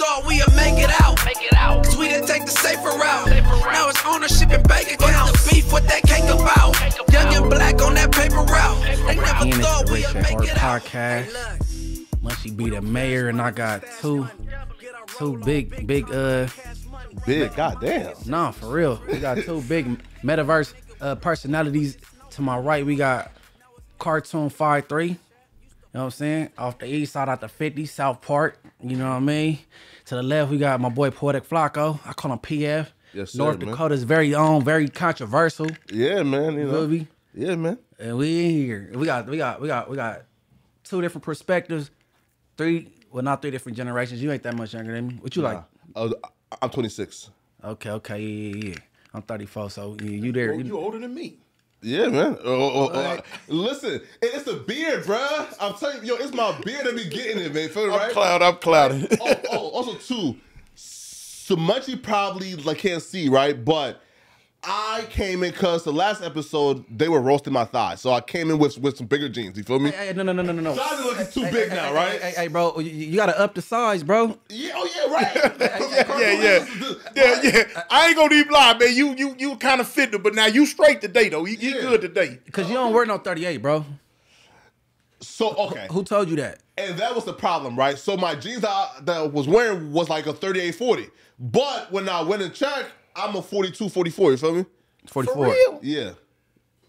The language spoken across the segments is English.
thought we'd make it out. Make it out. Cause We didn't take the safer route. Now it's ownership and bank accounts. What's the beef? What that cake about? Young and black on that paper route. They never And it's thought the we'd Rich and make Hard it out. podcast. Munchie B the mayor, and I got two, two big, big. Uh, Big, goddamn. nah, for real. We got two big metaverse uh personalities. To my right, we got Cartoon Five Three. You know what I'm saying? Off the east side, out the 50, South Park. You know what I mean? To the left, we got my boy Poetik Flakko. I call him PF. Yes, sir, North man. Dakota's very own, very controversial. Yeah, man. You know. Feel? Yeah, man. And we in here. We got we got we got we got two different perspectives. Three well not three different generations. You ain't that much younger than me. What you like? Uh, I'm 26. Okay, okay, yeah, yeah, yeah. I'm 34, so yeah, you there. Oh, You, you older than me. Yeah, man. Oh, oh, oh, listen, it's a beard, bruh. I'm telling you, yo, it's my beard that be getting it, man. Feel right? Cloud, I'm clouded. oh, oh, also too, so much you probably like can't see, right? But I came in because the last episode they were roasting my thighs, so I came in with with some bigger jeans. You feel me? hey, hey, no, no, no, no, no, no. Thighs are looking too Hey, big hey, now, hey, right? Hey, hey, bro, you, you gotta up the size, bro. Yeah, oh yeah, right. yeah, yeah, yeah, yeah. I ain't gonna even lie, man. You, you, you kind of fit it, but now you straight today though. You, you Yeah. good today. Cause you don't wear no 38, bro. So okay, Who told you that? and that was the problem, right? So my jeans that I, that I was wearing was like a 38, 40. But when I went and checked, I'm a 42, 44. You feel me? 44. For real? Yeah.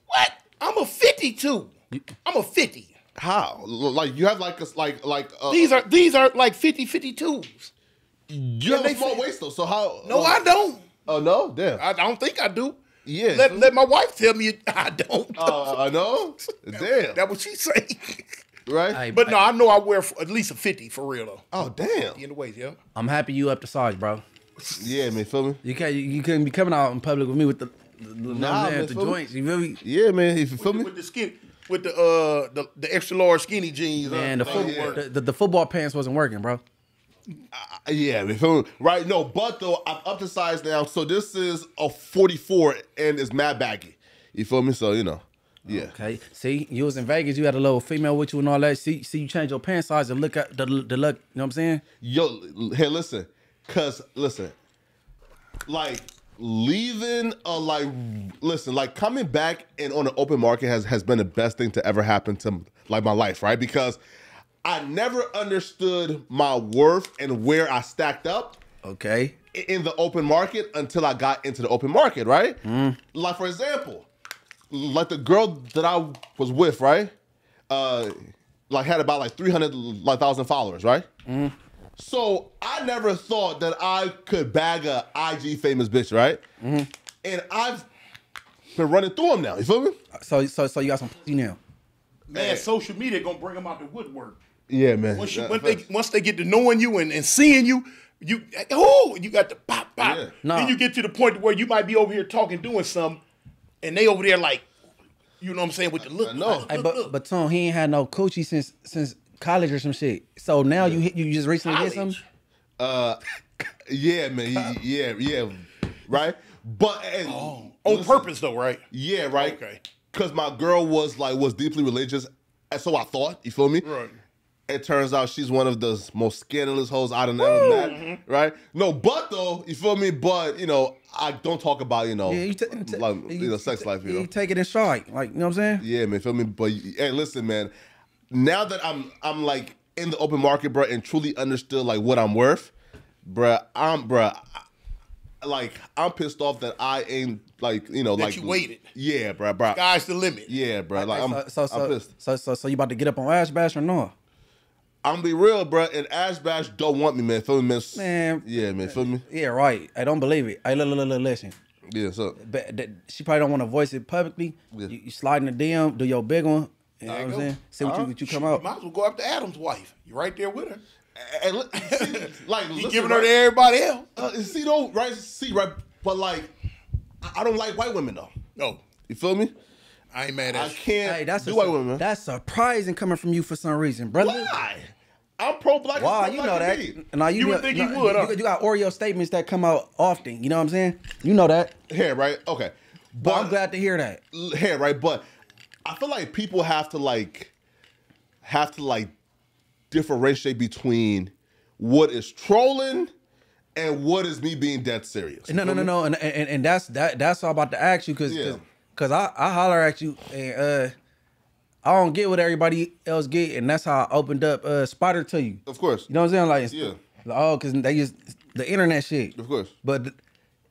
What? I'm a 52. I'm a 50. How? Like you have like a like like uh, These are these are like 50 52s. you have they a small fit- waist though. So how? No, uh, I don't. Oh no, damn. I, I don't think I do. Yeah. Let, let my wife tell me I don't. Uh, I know. Damn. That what she say. right? Hey, but no, I know I wear f- at least a 50 for real though. oh damn. In the waist, yeah. I'm happy you up the size, bro. Yeah, man. Feel me? You can't you, you couldn't be coming out in public with me with the, the, the, Nah, man, man, the feel me? joints. You feel me? Yeah, man. If you feel me? With the skin, with the uh the, the extra large skinny jeans. Man, uh, the, uh, foot, yeah. the, the, the football pants wasn't working, bro. Yeah, man. Feel me? Right? No, but though I'm up to size now. So this is a 44 and it's mad baggy. You feel me? So you know. Yeah. Okay. See, you was in Vegas, you had a little female with you and all that. See, see, you change your pant size and look at the the look. You know what I'm saying? Yo, hey, listen, cause listen, like leaving a like, listen, like coming back and on the open market has has been the best thing to ever happen to like my life, right? Because I never understood my worth and where I stacked up Okay. in the open market until I got into the open market, right? Like for example, like the girl that I was with, right? Uh, like had about like three hundred like thousand followers, right? So I never thought that I could bag a IG famous bitch, right? Mm-hmm. And I've been running through them now. You feel me? So, so, so you got some pussy now. man, social media gonna bring them out the woodwork. Yeah, man. Once you once they once they get to knowing you and, and seeing you, you oh you got the pop pop. Yeah. Nah. Then you get to the point where you might be over here talking, doing something, and they over there like, you know what I'm saying with the look. No, like, Hey, but look. but Tom, he ain't had no coochie since since college or some shit. So now you hit you just recently hit some. Uh, yeah, man. Yeah, yeah, right. But and, on listen, purpose though, right? Yeah, right. Okay. Because my girl was like was deeply religious, and so I thought. You feel me? Right. It turns out she's one of the most scandalous hoes I've ever met. Mm-hmm. Right? No, but though you feel me? But you know, I don't talk about you know, Yeah, you, ta- ta- like you know, sex life. You know. You take it in stride, like you know what I'm saying. Yeah, man, feel me? But hey, listen, man. Now that I'm I'm like in the open market, bro, and truly understood like what I'm worth, bro. I'm bro. Like I'm pissed off that I ain't like you know That like you waited. Yeah, bro, bro. Sky's the limit. Yeah, bro. Like I'm, so, so, I'm so, pissed. so, so, so you about to get up on Ash Bash or no? I'm gonna be real, bro. And Ash Bash don't want me, man. Feel me, man? Man. Yeah, man. Feel me? Yeah, right. I don't believe it. I look, look, look, listen. Yeah. So But that, she probably don't want to voice it publicly. Yeah. You, you slide in the DM, do your big one. You know what I'm go. saying? Say what you, what you come You out. might as well go after Adam's wife. You're right there with her. and, look, see, like You listen, giving her to everybody else. Uh, see though, right? See, right? But like, I- I don't like white women though. No, You feel me? I ain't mad I at you. can't Hey, that's do a, white women. that's surprising coming from you for some reason, brother. Why? I'm pro black. Why? You know that. Now you, You would know- think he no, would, huh? You, you got Oreo statements that come out often. You know what I'm saying? You know that. Here, right? Okay. But I'm glad to hear that. Here, right? But I feel like people have to like have to like differentiate between what is trolling and what is me being dead serious. No, no, no, no, and and, and that's that. That's all I'm about to ask you because Yeah. because I I holler at you and uh I don't get what everybody else get, and that's how I opened up uh Spider to you. Of course. You know what I'm saying? Like, Yeah. like, oh, because they just the internet shit. Of course. But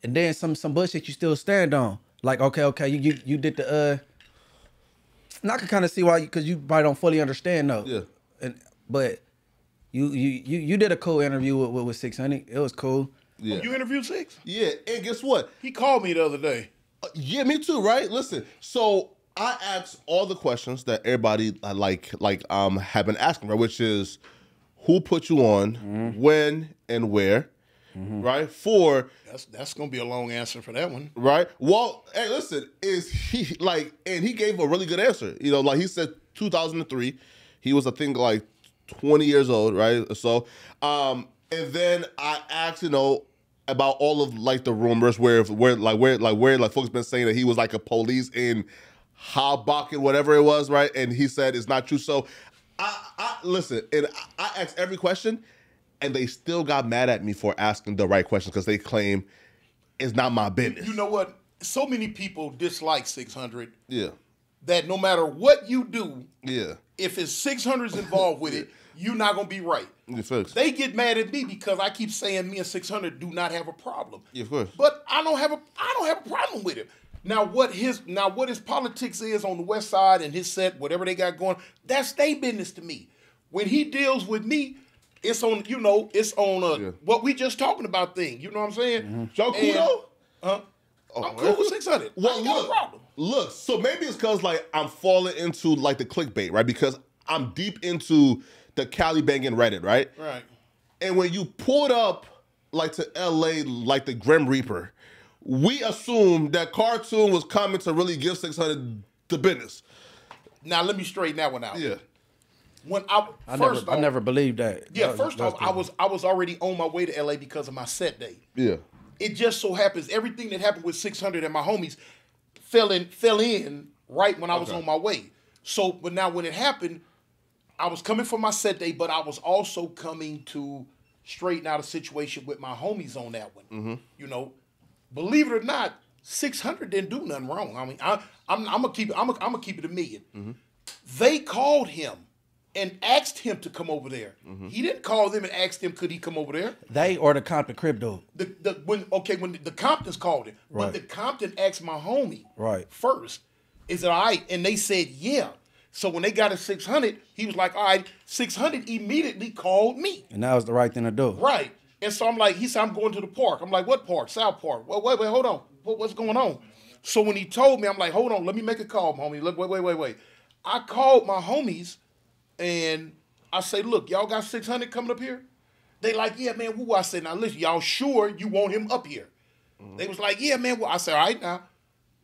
and then some some bullshit you still stand on. Like, okay, okay, you you, you did the uh. And I can kind of see why, because you probably don't fully understand though. Yeah. And but you you you you did a cool interview with with, with Six Hundred. It was cool. Yeah. You interviewed six? yeah, and guess what? He called me the other day. Uh, Yeah, me too, right? Listen, so I asked all the questions that everybody uh, like like um have been asking, right? Which is who put you on, Mm-hmm. when and where, right? For That's that's gonna be a long answer for that one. right? Well, hey, listen, is he like, and he gave a really good answer. You know, like he said, 2003, he was I think like 20 years old, right? So, um, and then I asked, you know, about all of like the rumors where, where, like where, like where, like folks been saying that he was like a police in Hoboken, whatever it was, right? And he said it's not true. So, I, I listen, and I, I asked every question, and they still got mad at me for asking the right questions because they claim it's not my business. You know what? So many people dislike 600 Yeah. that no matter what you do, Yeah. if it's 600s involved with it, you're not gonna be right. Yeah. They get mad at me because I keep saying me and 600 do not have a problem. Yeah, of course. But I don't have a I don't have a problem with him. Now what his now what his politics is on the west side and his set, whatever they got going, that's their business to me. When he deals with me, it's on you know it's on uh, Yeah. what we just talking about thing. You know what I'm saying? Y'all cool And- though? Huh? Oh, I'm cool with 600. I Well, ain't got a look, look. So maybe it's because like I'm falling into like the clickbait, right? Because I'm deep into the Cali banging Reddit, right? Right. And when you pulled up like to LA, like the Grim Reaper, we assumed that cartoon was coming to really give 600 the business. Now let me straighten that one out. Yeah. When I, I first never I never believed that. Yeah, That first off, I was I was already on my way to LA because of my set day. Yeah. It just so happens everything that happened with 600 and my homies fell in fell in right when I was Okay. on my way. So, but now when it happened, I was coming for my set day, but I was also coming to straighten out a situation with my homies on that one. Mm-hmm. You know, believe it or not, 600 didn't do nothing wrong. I mean, I, I'm, I'm gonna keep it. I'm gonna, I'm gonna keep it a 1000000 Mm-hmm. They called him and asked him to come over there. Mm-hmm. He didn't call them and ask them could he come over there. they or the Compton crypto. The, the when okay when the, the Comptons called him, Right. but the Compton asked my homie Right. first, is it all right? And they said yeah. So when they got a six hundred, he was like, all right. Six hundred immediately called me. And that was the right thing to do. Right. And so I'm like, he said, I'm going to the park. I'm like, what park? South Park. Wait, wait, wait, hold on. What, what's going on? So when he told me, I'm like, hold on, let me make a call, homie. Look, wait, wait, wait, wait. I called my homies and I say, look, y'all got 600 coming up here? They like, yeah, man, woo. I said, now listen, y'all sure you want him up here? Mm-hmm. They was like, yeah, man. Well, I said, all right now,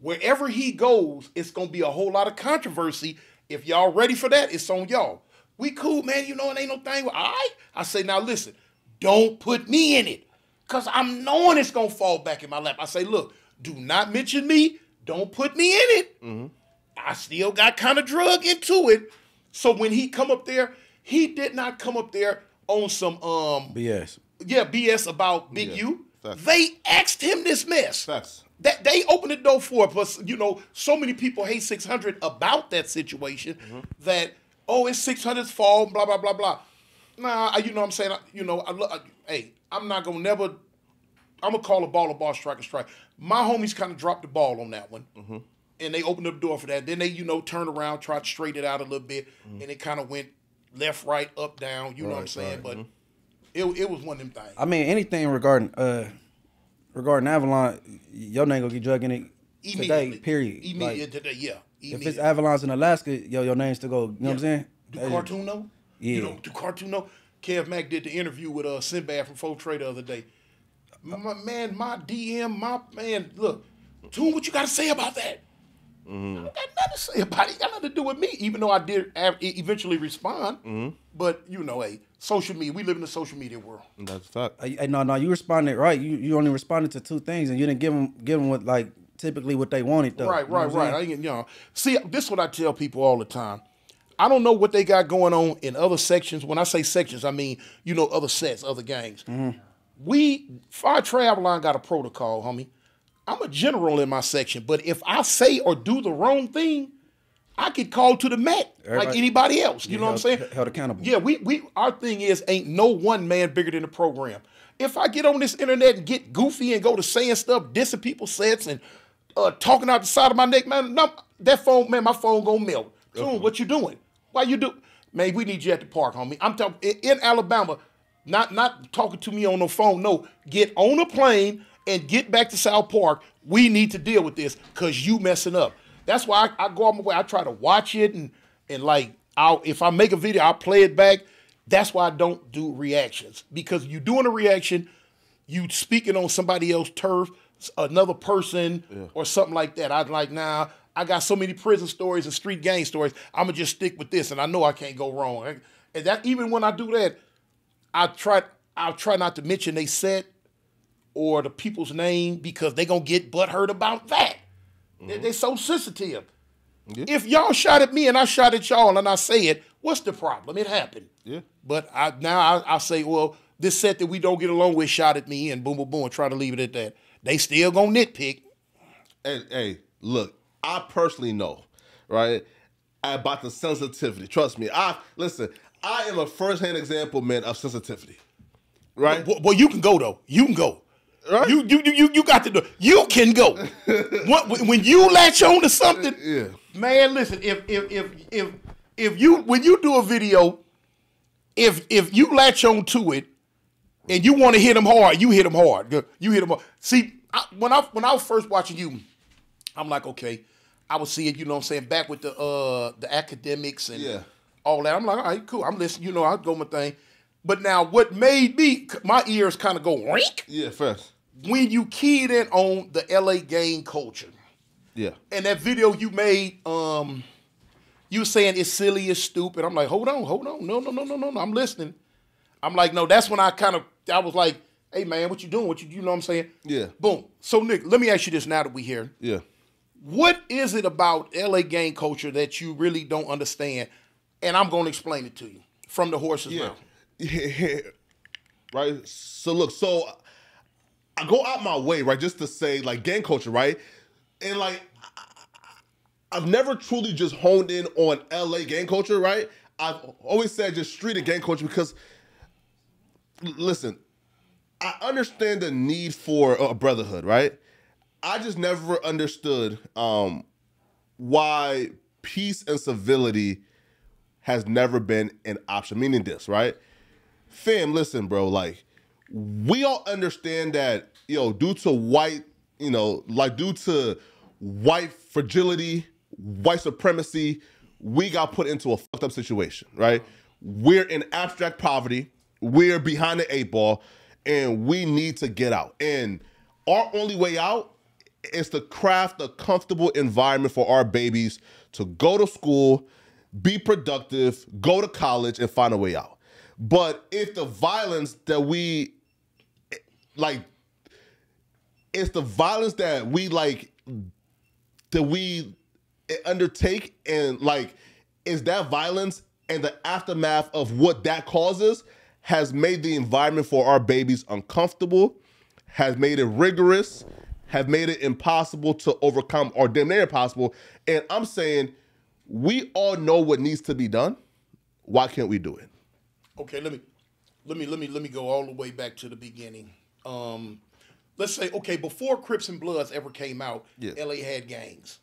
wherever he goes, it's gonna be a whole lot of controversy. If y'all ready for that, it's on y'all. We cool, man. You know it ain't no thing. All right. I say, now listen, don't put me in it, cause I'm knowing it's gonna fall back in my lap. I say, look, do not mention me. Don't put me in it. Mm-hmm. I still got kind of drug into it. So when he come up there, he did not come up there on some um BS. yeah BS about Big U. facts. They asked him this mess. Facts. That they opened the door for it. Plus, you know, so many people hate 600 about that situation that oh, it's 600's fault, blah blah blah blah. Nah, I- you know what I'm saying. I- You know, I, I, hey, I'm not gonna never. I'm gonna call a ball a ball, strike a strike. My homies kind of dropped the ball on that one, and they opened up the door for that. Then they, you know, turned around, tried to straighten it out a little bit, and it kind of went left, right, up, down. You know what I'm saying? right. But it, it was one of them things. I mean, anything regarding uh regarding Avalon, your name gonna get drugged in it today. Period. Immediately Like, today, yeah. if it's Immediately. Avalon's in Alaska, yo, your name's still go. You know what I'm saying? Do That's- cartoon know? Yeah. You know, do cartoon know? Kev Mack did the interview with uh Sinbad from Full Trade the other day. My man, my DM, my man, look, Tune, what you got to say about that? Mm-hmm. I don't got nothing to say about it. Got nothing to do with me, even though I did av- eventually respond. Mm-hmm. But you know, hey, social media, we live in a social media world. That's fact. Hey, hey, no, no, you responded right. You you only responded to two things, and you didn't give them give them what like typically what they wanted though. Right, You know right, I'm right. I ain't, you know, see, this is what I tell people all the time. I don't know what they got going on in other sections. When I say sections, I mean you know other sets, other gangs. We Fire Travel Line got a protocol, homie. I'm a general in my section, but if I say or do the wrong thing, I get called to the mat like anybody else. You know what I'm saying? held accountable. Yeah, we we our thing is ain't no one man bigger than the program. If I get on this internet and get goofy and go to saying stuff, dissing people's sets and uh, talking out the side of my neck, man, no, that phone, man, my phone gonna melt. Soon, what you doing? Why you do? Man, we need you at the park, homie. I'm talking in, in Alabama, not not talking to me on the phone. No, get on a plane and get back to South Park. We need to deal with this because you messing up. That's why I, I go on my way. I try to watch it and and like I'll if I make a video, I'll play it back. That's why I don't do reactions because you doing a reaction, you speaking on somebody else's turf, another person or something like that. I'd like nah. I got so many prison stories and street gang stories. I'm gonna just stick with this, and I know I can't go wrong. And that even when I do that, I try I'll try not to mention they set or the people's name because they gonna get butthurt about that. They, mm-hmm. they so sensitive. If y'all shot at me and I shot at y'all and I say it, what's the problem? It happened. Yeah. But I now I, I say, well, this set that we don't get along with shot at me and boom, boom, boom, and try to leave it at that. They still gonna nitpick. Hey, hey, look, I personally know, right, about the sensitivity. Trust me. I listen. I am a first-hand example, man, of sensitivity. Right? Well, well, you can go though. You can go. Right. You, you you you you got to do. You can go. when, when you latch on to something, Yeah. man. Listen, if if if if if you when you do a video, if if you latch on to it, and you want to hit them hard, you hit them hard. You hit them hard. See, I, when I when I was first watching you, I'm like, okay, I would see it. You know, what I'm saying back with the uh the academics and Yeah. all that. I'm like, all right, cool. I'm listening. You know, I'll go my thing. But now, what made me my ears kind of go rink Yeah, first. When you keyed in on the LA gang culture Yeah. and that video you made, um, you saying it's silly, it's stupid. I'm like, hold on, hold on, no, no, no, no, no, no. I'm listening. I'm like, no, that's when I kind of, I was like, hey man, what you doing? What you, you know what I'm saying? Yeah. Boom. So Nick, let me ask you this now that we here. Yeah. What is it about LA gang culture that you really don't understand? And I'm going to explain it to you from the horse's Yeah. mouth. right. So look, so I go out my way, right, just to say like gang culture, right, and like I've never truly just honed in on LA gang culture, right. I've always said just street and gang culture because listen, I understand the need for a brotherhood, right. I just never understood um, why peace and civility has never been an option. Meaning this, right? Fam, listen, bro. Like, we all understand that, you know, due to white, you know, like due to white fragility, white supremacy, we got put into a fucked up situation, right? We're in abstract poverty. We're behind the eight ball, and we need to get out. And our only way out is to craft a comfortable environment for our babies to go to school, be productive, go to college, and find a way out. But if the violence that we like, it's the violence that we like that we undertake and like is that violence and the aftermath of what that causes has made the environment for our babies uncomfortable has made it rigorous have made it impossible to overcome or damn near impossible. And i'm saying we all know what needs to be done. Why can't we do it? Okay, let me let me let me let me go all the way back to the beginning. Um, let's say okay, before Crips and Bloods ever came out, Yeah. LA had gangs.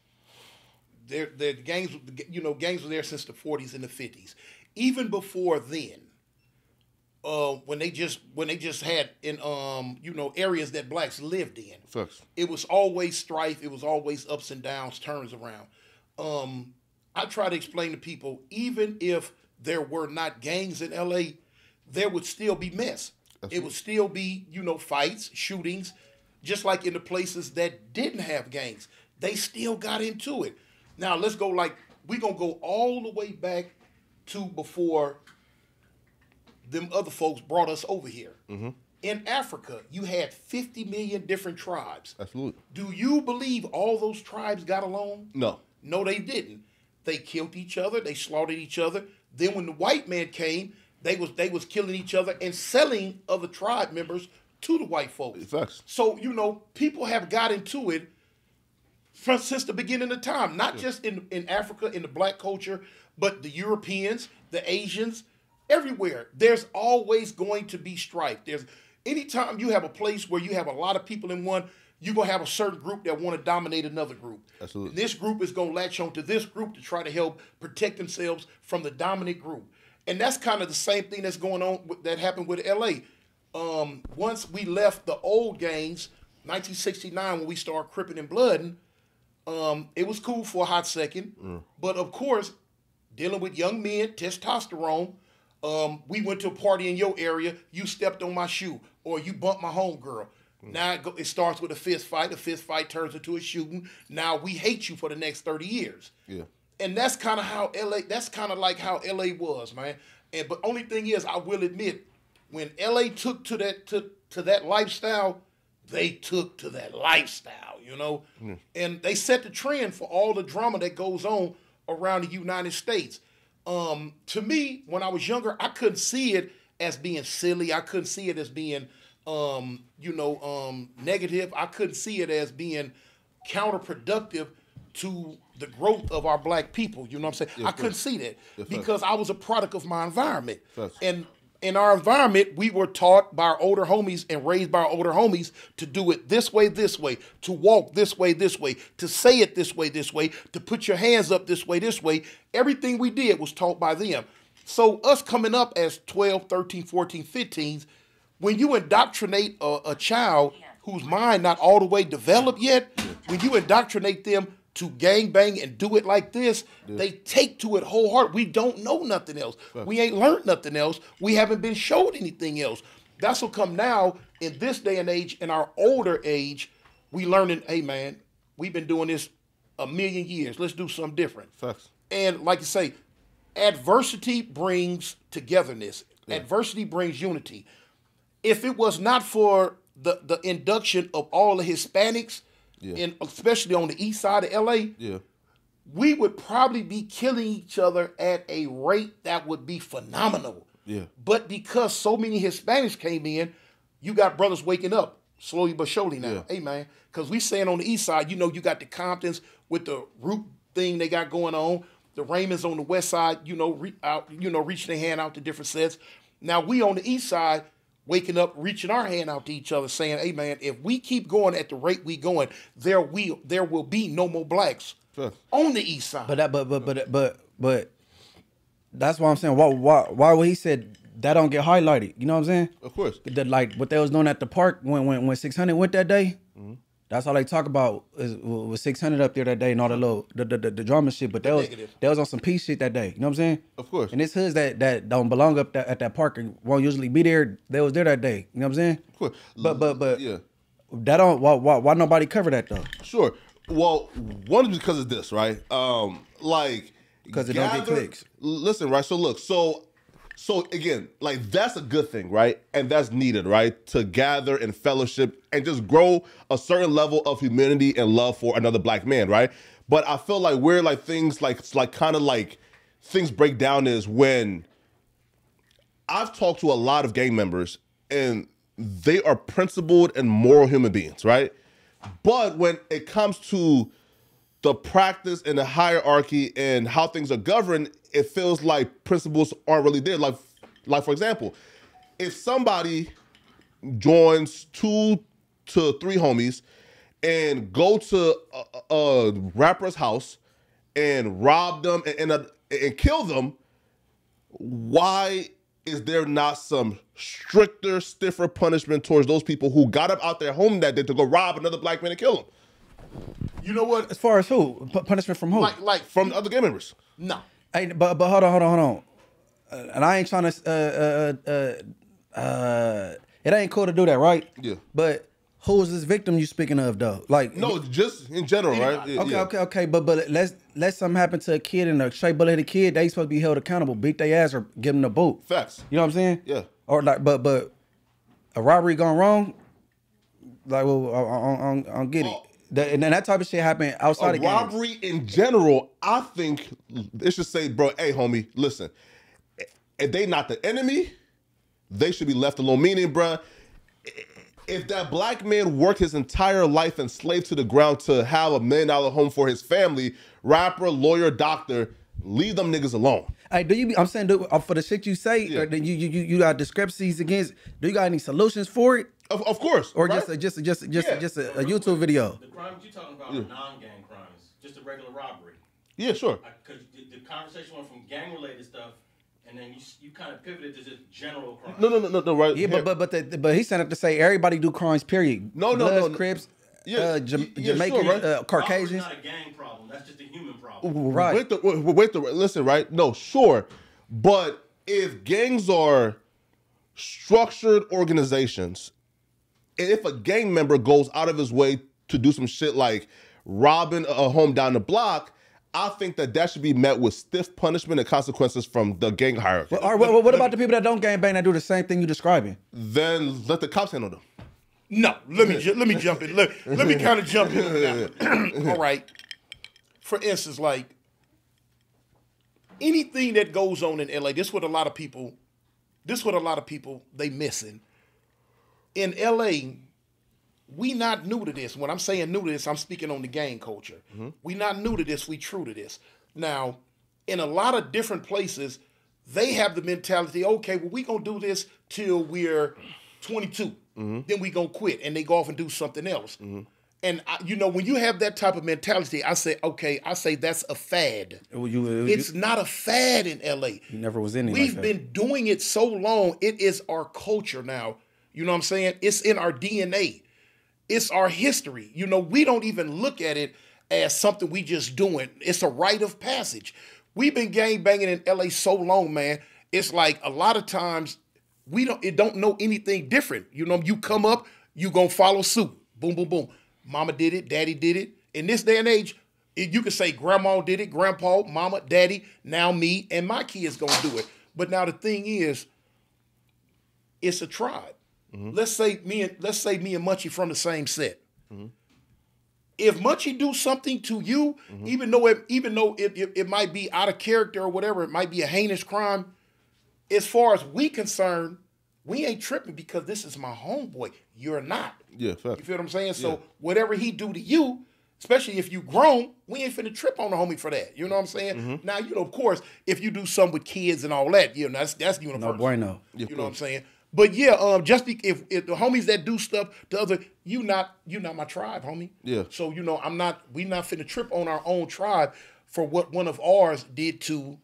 Their their gangs, you know, gangs were there since the 40s and the 50s. Even before then, uh, when they just when they just had in um you know areas that blacks lived in, Facts. it was always strife. It was always ups and downs, turns around. Um, I try to explain to people, even if there were not gangs in LA, there would still be mess. It would still be, you know, fights, shootings, just like in the places that didn't have gangs. They still got into it. Now let's go like we're gonna go all the way back to before them other folks brought us over here. Mm-hmm. In Africa, you had 50 million different tribes. absolutely Do you believe all those tribes got along? no No, they didn't. They killed each other. They slaughtered each other. Then when the white man came, they was they was killing each other and selling other tribe members to the white folks. Facts. So you know, people have got into it from since the beginning of time. Not just in in Africa in the black culture, but the Europeans, the Asians, everywhere. There's always going to be strife. There's anytime you have a place where you have a lot of people in one, you're gonna have a certain group that want to dominate another group. Absolutely. This group is gonna latch on to this group to try to help protect themselves from the dominant group. And that's kind of the same thing that's going on with, that happened with LA. Um, once we left the old gangs, 1969, when we started cripping and blooding, um, it was cool for a hot second. But of course, dealing with young men, testosterone. Um, we went to a party in your area. You stepped on my shoe, or you bumped my homegirl. Now it, go, it starts with a fist fight. The fist fight turns into a shooting. Now we hate you for the next thirty years. Yeah. And that's kind of how LA. That's kind of like how LA was, man. And but only thing is, I will admit, when LA took to that to to that lifestyle, they took to that lifestyle, you know, and they set the trend for all the drama that goes on around the United States. Um, to me, when I was younger, I couldn't see it as being silly. I couldn't see it as being, um, you know, um, negative. I couldn't see it as being counterproductive to the growth of our black people. You know what I'm saying? I couldn't see that because I was a product of my environment. Facts. And in our environment, we were taught by our older homies and raised by our older homies to do it this way, this way, to walk this way, this way, to say it this way, this way, to put your hands up this way, this way. Everything we did was taught by them. So, us coming up as 12, 13, 14, 15s, when you indoctrinate a, a child whose mind not all the way developed yet, when you indoctrinate them to gang bang and do it like this, they take to it wholehearted. We don't know nothing else. We ain't learned nothing else. We haven't been showed anything else. That's what come now in this day and age, in our older age, we learning, hey man, we've been doing this a million years. Let's do something different. Facts. And like you say, adversity brings togetherness. Adversity brings unity. If it was not for the the induction of all the Hispanics, Yeah. and especially on the east side of LA, Yeah. we would probably be killing each other at a rate that would be phenomenal. Yeah. But because so many Hispanics came in, you got brothers waking up slowly but surely now. Yeah. Hey man, because we saying on the east side, you know, you got the Comptons with the root thing they got going on. The Raymonds on the west side, you know, re- out, you know, reaching their hand out to different sets. Now we on the east side, waking up, reaching our hand out to each other, saying, "Hey man, if we keep going at the rate we going, there will there will be no more blacks Facts. on the east side." But that, but but but but but that's why I'm saying why why why would he said that don't get highlighted? You know what I'm saying? Of course. The, like what they was doing at the park when when when 600 went that day. That's all they talk about is was 600 up there that day and all the little the the, the, the drama shit. But that was negative. they was on some peace shit that day. You know what I'm saying? Of course. And it's hoods that that don't belong up that, at that park and won't usually be there. They was there that day. You know what I'm saying? Of course. But but but Yeah. that don't why why, why nobody cover that though? Sure. Well, one is because of this, right? Um, like because it don't get clicks. Listen, right? So look, so so again, like that's a good thing, right? And that's needed, right? To gather and fellowship and just grow a certain level of humanity and love for another black man, right? But I feel like where like things like it's like kind of like things break down is when I've talked to a lot of gang members and they are principled and moral human beings, right? But when it comes to the practice and the hierarchy and how things are governed, it feels like principles aren't really there. Like, like for example, if somebody joins two to three homies and go to a, a rapper's house and rob them and, and, uh, and kill them, why is there not some stricter, stiffer punishment towards those people who got up out their home that day to go rob another black man and kill him? You know what? As far as who P- punishment from who? Like like From the other gang members. no. Hey, but but hold on, hold on, hold on. Uh, and I ain't trying to. Uh, uh, uh, uh, it ain't cool to do that, right? Yeah. But who is this victim you speaking of, though? Like, No, just in general, right? Yeah, Okay, yeah. okay, okay. But but let's let something happen to a kid and a straight bullet hit a kid. They supposed to be held accountable, beat their ass or give them the boot. Facts. You know what I'm saying? Yeah. Or like, but but a robbery gone wrong. Like, well, I, I, I, don't- I don't get Well, it. The, and then that type of shit happened outside a of games. robbery in general, I think it should say, bro, hey, homie, listen, if they not the enemy, they should be left alone. Meaning, bro, if that black man worked his entire life enslaved to the ground to have a million dollar home for his family, rapper, lawyer, doctor, leave them niggas alone. Hey, do you? Be, I'm saying, do, uh, for the shit you say, Yeah. or then you, you you you got discrepancies against. Do you got any solutions for it, Of, of course. or right? just a, just a, just a, just a, Yeah. just a, a YouTube video? The crimes you're talking about are non-gang crimes, just a regular robbery. yeah, sure. Because the, the conversation went from gang-related stuff, and then you you kind of pivoted to just general crime. No, no, no, no, no, right. Yeah, but but but the, but he sent up to say everybody do crimes. Period. No, no, Bloods, no, no. Crips, Yeah, uh, Jam- y- yeah, Jamaican, sure, right. uh, Robbery's Caucasians. not a gang problem. That's just a human problem. Right. Wait, the, wait, wait the, listen, right? No, sure. But if gangs are structured organizations, and if a gang member goes out of his way to do some shit like robbing a home down the block, I think that that should be met with stiff punishment and consequences from the gang hierarchy. Well, all right, well, what about the people that don't gang bang that do the same thing you're describing? then let the cops handle them. No, let me ju- let me jump in. Let, let me kind of jump in. All right. For instance, like anything that goes on in LA, this is what a lot of people, this is what a lot of people they missing. In LA, we not new to this. When I'm saying new to this, I'm speaking on the gang culture. Mm-hmm. We not new to this. We true to this. Now, in a lot of different places, they have the mentality. Okay, well, we gonna do this till we're 22. Mm-hmm. Then we gonna quit, and they go off and do something else. Mm-hmm. And I, you know, when you have that type of mentality, I say, okay, I say that's a fad. You, you, It's not a fad in LA. you never was in it. We've like been doing it so long, it is our culture now. You know what I'm saying? It's in our DNA. It's our history. You know, we don't even look at it as something we just doing. It's a rite of passage. We've been gang banging in LA so long, man. It's like a lot of times we don't it don't know anything different. You know, you come up, you gonna follow suit. Boom, boom, boom. Mama did it, daddy did it. In this day and age, you can say grandma did it, grandpa, mama, daddy, now me, and my kids gonna do it. But now the thing is, it's a tribe. Mm-hmm. Let's say me and let's say me and Munchie from the same set. Mm-hmm. If Munchie do something to you, mm-hmm. even though it even though it, it, it might be out of character or whatever, it might be a heinous crime. As far as we concerned, we ain't tripping because this is my homeboy. You're not. Yeah, fair. You feel what I'm saying? So whatever he do to you, especially if you grown, we ain't finna trip on the homie for that. You know what I'm saying? Mm-hmm. Now, you know, of course, if you do something with kids and all that, you know, that's that's universal. No bueno. You know what I'm saying? But yeah, um, just be, if, if the homies that do stuff to other, you not you not my tribe, homie. Yeah. So you know, I'm not. We not finna trip on our own tribe for what one of ours did to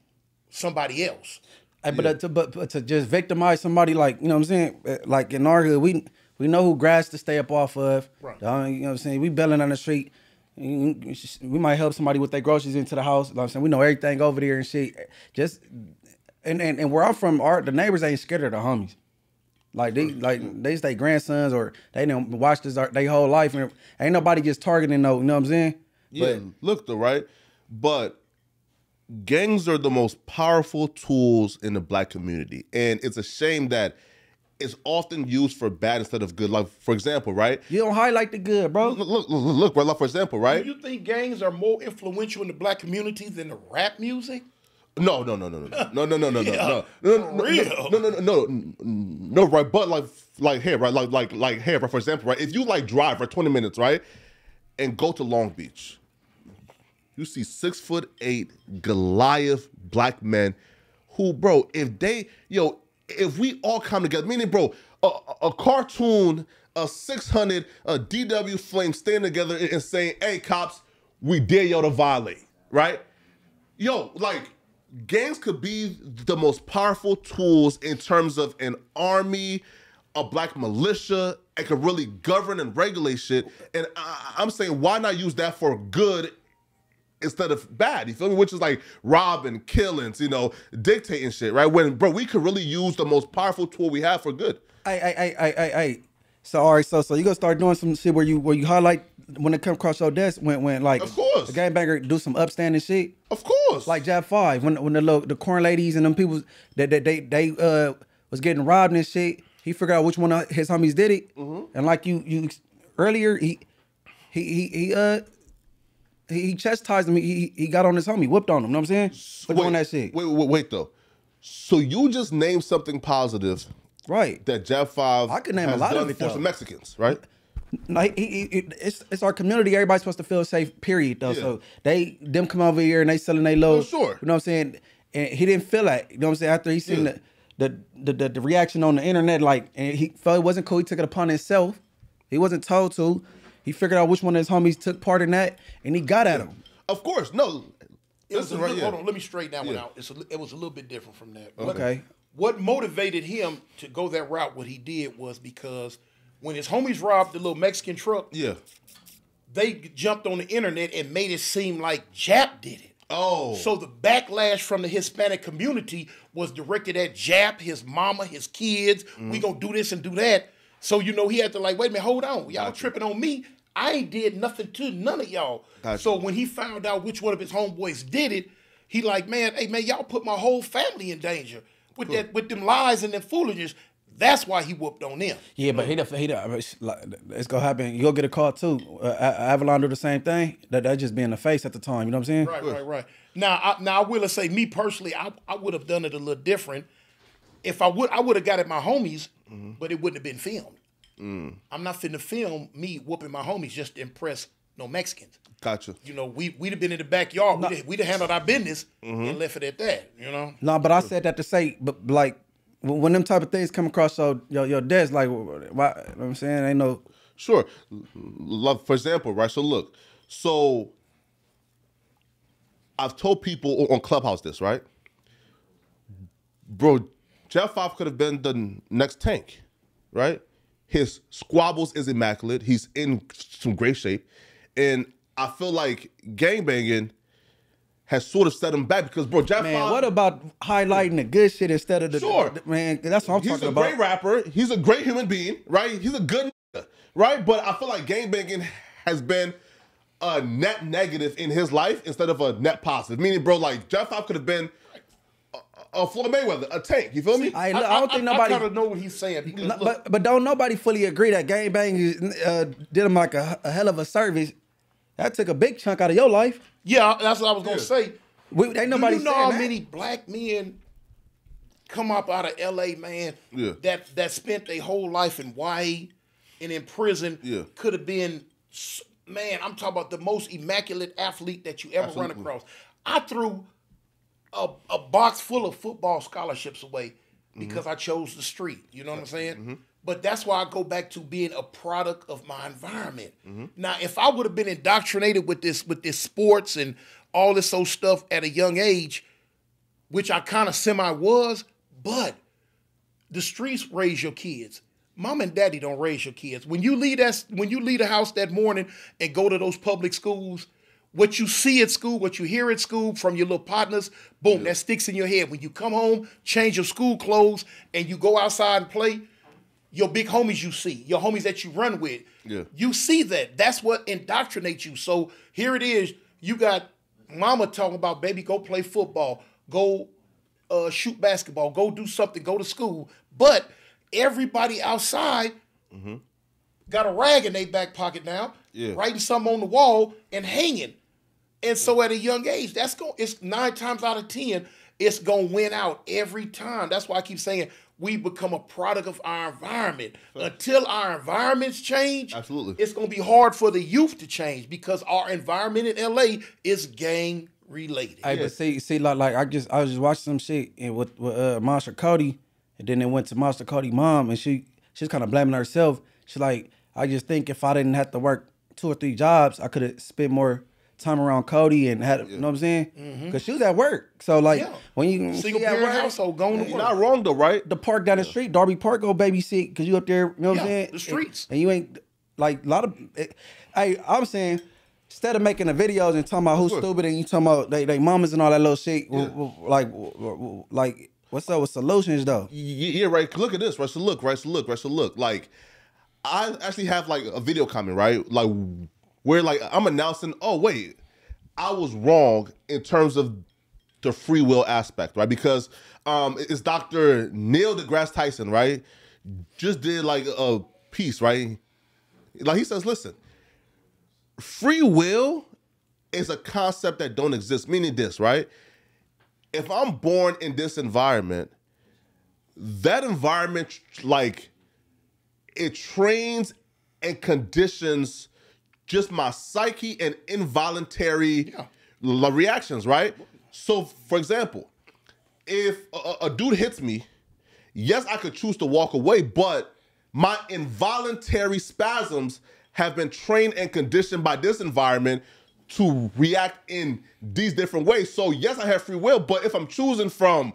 somebody else. Hey, but, uh, to, but but to just victimize somebody like you know what I'm saying, Uh, like in our hood, we we know who grass to stay up off of. Right. Uh, you know what I'm saying? We belling on the street. We might help somebody with their groceries into the house. You know I'm saying we know everything over there and shit. Just and and, and where I'm from, our the neighbors ain't scared of the homies. Like they like they stay grandsons or they didn't watch this their whole life and ain't nobody just targeting no. You know what I'm saying? Yeah, look though, right? But gangs are the most powerful tools in the black community. And it's a shame that it's often used for bad instead of good. Like, for example, right? You don't highlight the good, bro. Look, look, look, look right? Like, for example, right? Do you think gangs are more influential in the black community than the rap music? No, no, no, no, no, no, no, no, no, no, no, no, no, no, real. no, no, no, no, no, no, right? But like, like here, right? Like, like, like here, right? For example, right? If you like drive for twenty minutes, right, and go to Long Beach, you see six foot eight Goliath black men, who, bro, if they, yo, if we all come together, meaning, bro, a, a- cartoon, a six hundred, a DW flame, stand together and and saying, "Hey, cops, we dare y'all to violate," right? yo, like gangs could be the most powerful tools in terms of an army, a black militia, and could really govern and regulate shit. And I, I'm saying, why not use that for good instead of bad? You feel me? Which is like robbing, killings, you know, dictating shit, right? When, bro, we could really use the most powerful tool we have for good. I I I I hey. So all right, so so you gonna start doing some shit where you where you highlight when it come across your desk when when like Of course. a gangbanger do some upstanding shit Of course. like Jab Five when when the little, the corn ladies and them people that they, they they uh was getting robbed and shit. He figured out which one of his homies did it, Mm-hmm. and like you you earlier he he he he uh he, he chastised him. He, he got on his homie, whipped on him. You Know what I'm saying? For doing that shit. Wait, wait, wait, though. So you just named something positive Right. that Jeff Five I could name a lot of it, for though. some Mexicans, right? No, he, he, he, it's it's our community. Everybody's supposed to feel safe. Period. Though, Yeah. so they them come over here and they selling they low. Oh, sure. You know what I'm saying? And he didn't feel like. You know what I'm saying? After he seen Yeah. the, the, the the the reaction on the internet, like, and he felt it wasn't cool. He took it upon himself. He wasn't told to. He figured out which one of his homies took part in that, and he got at him. Of course, no. It was a Listen, little, yeah. Hold on, let me straighten that one out. It's a, it was a little bit different from that. What- Okay. What motivated him to go that route? What he did was because when his homies robbed the little Mexican truck, Yeah. they jumped on the internet and made it seem like Jap did it. Oh. So the backlash from the Hispanic community was directed at Jap, his mama, his kids. Mm-hmm. We gonna do this and do that. So you know he had to like, wait a minute, hold on, y'all tripping on me. I ain't did nothing to none of y'all. Gotcha. So when he found out which one of his homeboys did it, he like, man, hey man, y'all put my whole family in danger with that with them lies and them foolishness. That's why he whooped on them. Yeah, but he the he the, like, it's gonna happen. You'll get a call too. Uh, Avalon do the same thing. That that just be in the face at the time. You know what I'm saying? Right, right, right. Now, I, now I will say, me personally, I, I would have done it a little different. If I would, I would have got at my homies, mm-hmm. but it wouldn't have been filmed. Mm. I'm not finna film me whooping my homies just to impress no Mexicans. Gotcha. You know, we we'd have been in the backyard, we'd, have, we'd have handled our business and mm-hmm. left it at that. You know, No, but I said that to say, but like when them type of things come across your your, your desk, like why? You know I'm saying ain't no. Sure. Love, for example, right? So look, so I've told people on Clubhouse this, right? Bro, Jeff Five could have been the next tank, right? His squabbles is immaculate. He's in some great shape. And I feel like gangbanging has sort of set him back because, bro, Jeff Man, Five. what about highlighting the good shit instead of the Sure. man? That's what I'm He's talking about. He's a great rapper. He's a great human being, right? He's a good, right? But I feel like gangbanging has been a net negative in his life instead of a net positive. Meaning, bro, like Jeff Five could have been a, Floyd Mayweather, a tank. You feel me? I, I don't think nobody. I kind of know what he's saying. Because, No, look, but but don't nobody fully agree that gang bang uh, did him like a, a hell of a service. That took a big chunk out of your life. yeah, that's what I was gonna Yeah. say. We, ain't nobody Do you know how that. many black men come up out of L.A. man Yeah. that that spent their whole life in Hawaii and in prison? Yeah. could have been man. I'm talking about the most immaculate athlete that you ever run across. I threw a, a box full of football scholarships away mm-hmm. because I chose the street. You know what I'm saying? Mm-hmm. But that's why I go back to being a product of my environment. Mm-hmm. Now, if I would have been indoctrinated with this with this sports and all this old stuff at a young age, which I kind of semi was, but the streets raise your kids. Mom and daddy don't raise your kids. When you leave that when you leave the house that morning and go to those public schools, what you see at school, what you hear at school from your little partners, boom, that sticks in your head. When you come home, change your school clothes, and you go outside and play, your big homies you see, your homies that you run with, Yeah. you see that. That's what indoctrinates you. So here it is. You got mama talking about, baby, go play football, go uh, shoot basketball, go do something, go to school. But everybody outside got a rag in their back pocket now, Yeah. writing something on the wall and hanging. And so at a young age, that's going it's nine times out of ten, it's gonna win out every time. That's why I keep saying we become a product of our environment. Until our environments change, Absolutely. it's gonna be hard for the youth to change because our environment in LA is gang related. Hey, but see, see, like, like I just, I was just watching some shit and with, with uh, Monster Kody, and then it went to Monster Kody mom, and she, she's kind of blaming herself. She's like, I just think if I didn't have to work two or three jobs, I could have spent more time around Kody and had, you know what I'm saying? Mm-hmm. Because she was at work, so like Yeah. when you Single she at parent work, household going to You're work. not wrong though, right? the park down the street, Darby Park, go babysit because you up there. You know what I'm saying? the streets. and, and you ain't like a lot of. It, hey, I'm saying instead of making the videos and talking about who's Sure. stupid and you talking about they, they mamas and all that little shit, w- w- like w- w- like what's up with solutions though? Yeah, right. Look at this, right? So look, right? So look, right? So look. Like, I actually have like a video coming, right? Like, where like I'm announcing, oh wait, I was wrong in terms of the free will aspect, right? Because um, it's Dr. Neil deGrasse Tyson, right? Just did like a piece, right? Like he says, listen, free will is a concept that don't exist. Meaning this, right? If I'm born in this environment, that environment like it trains and conditions just my psyche and involuntary Yeah. reactions, right? So, for example, if a, a dude hits me, yes, I could choose to walk away, but my involuntary spasms have been trained and conditioned by this environment to react in these different ways. So, yes, I have free will, but if I'm choosing from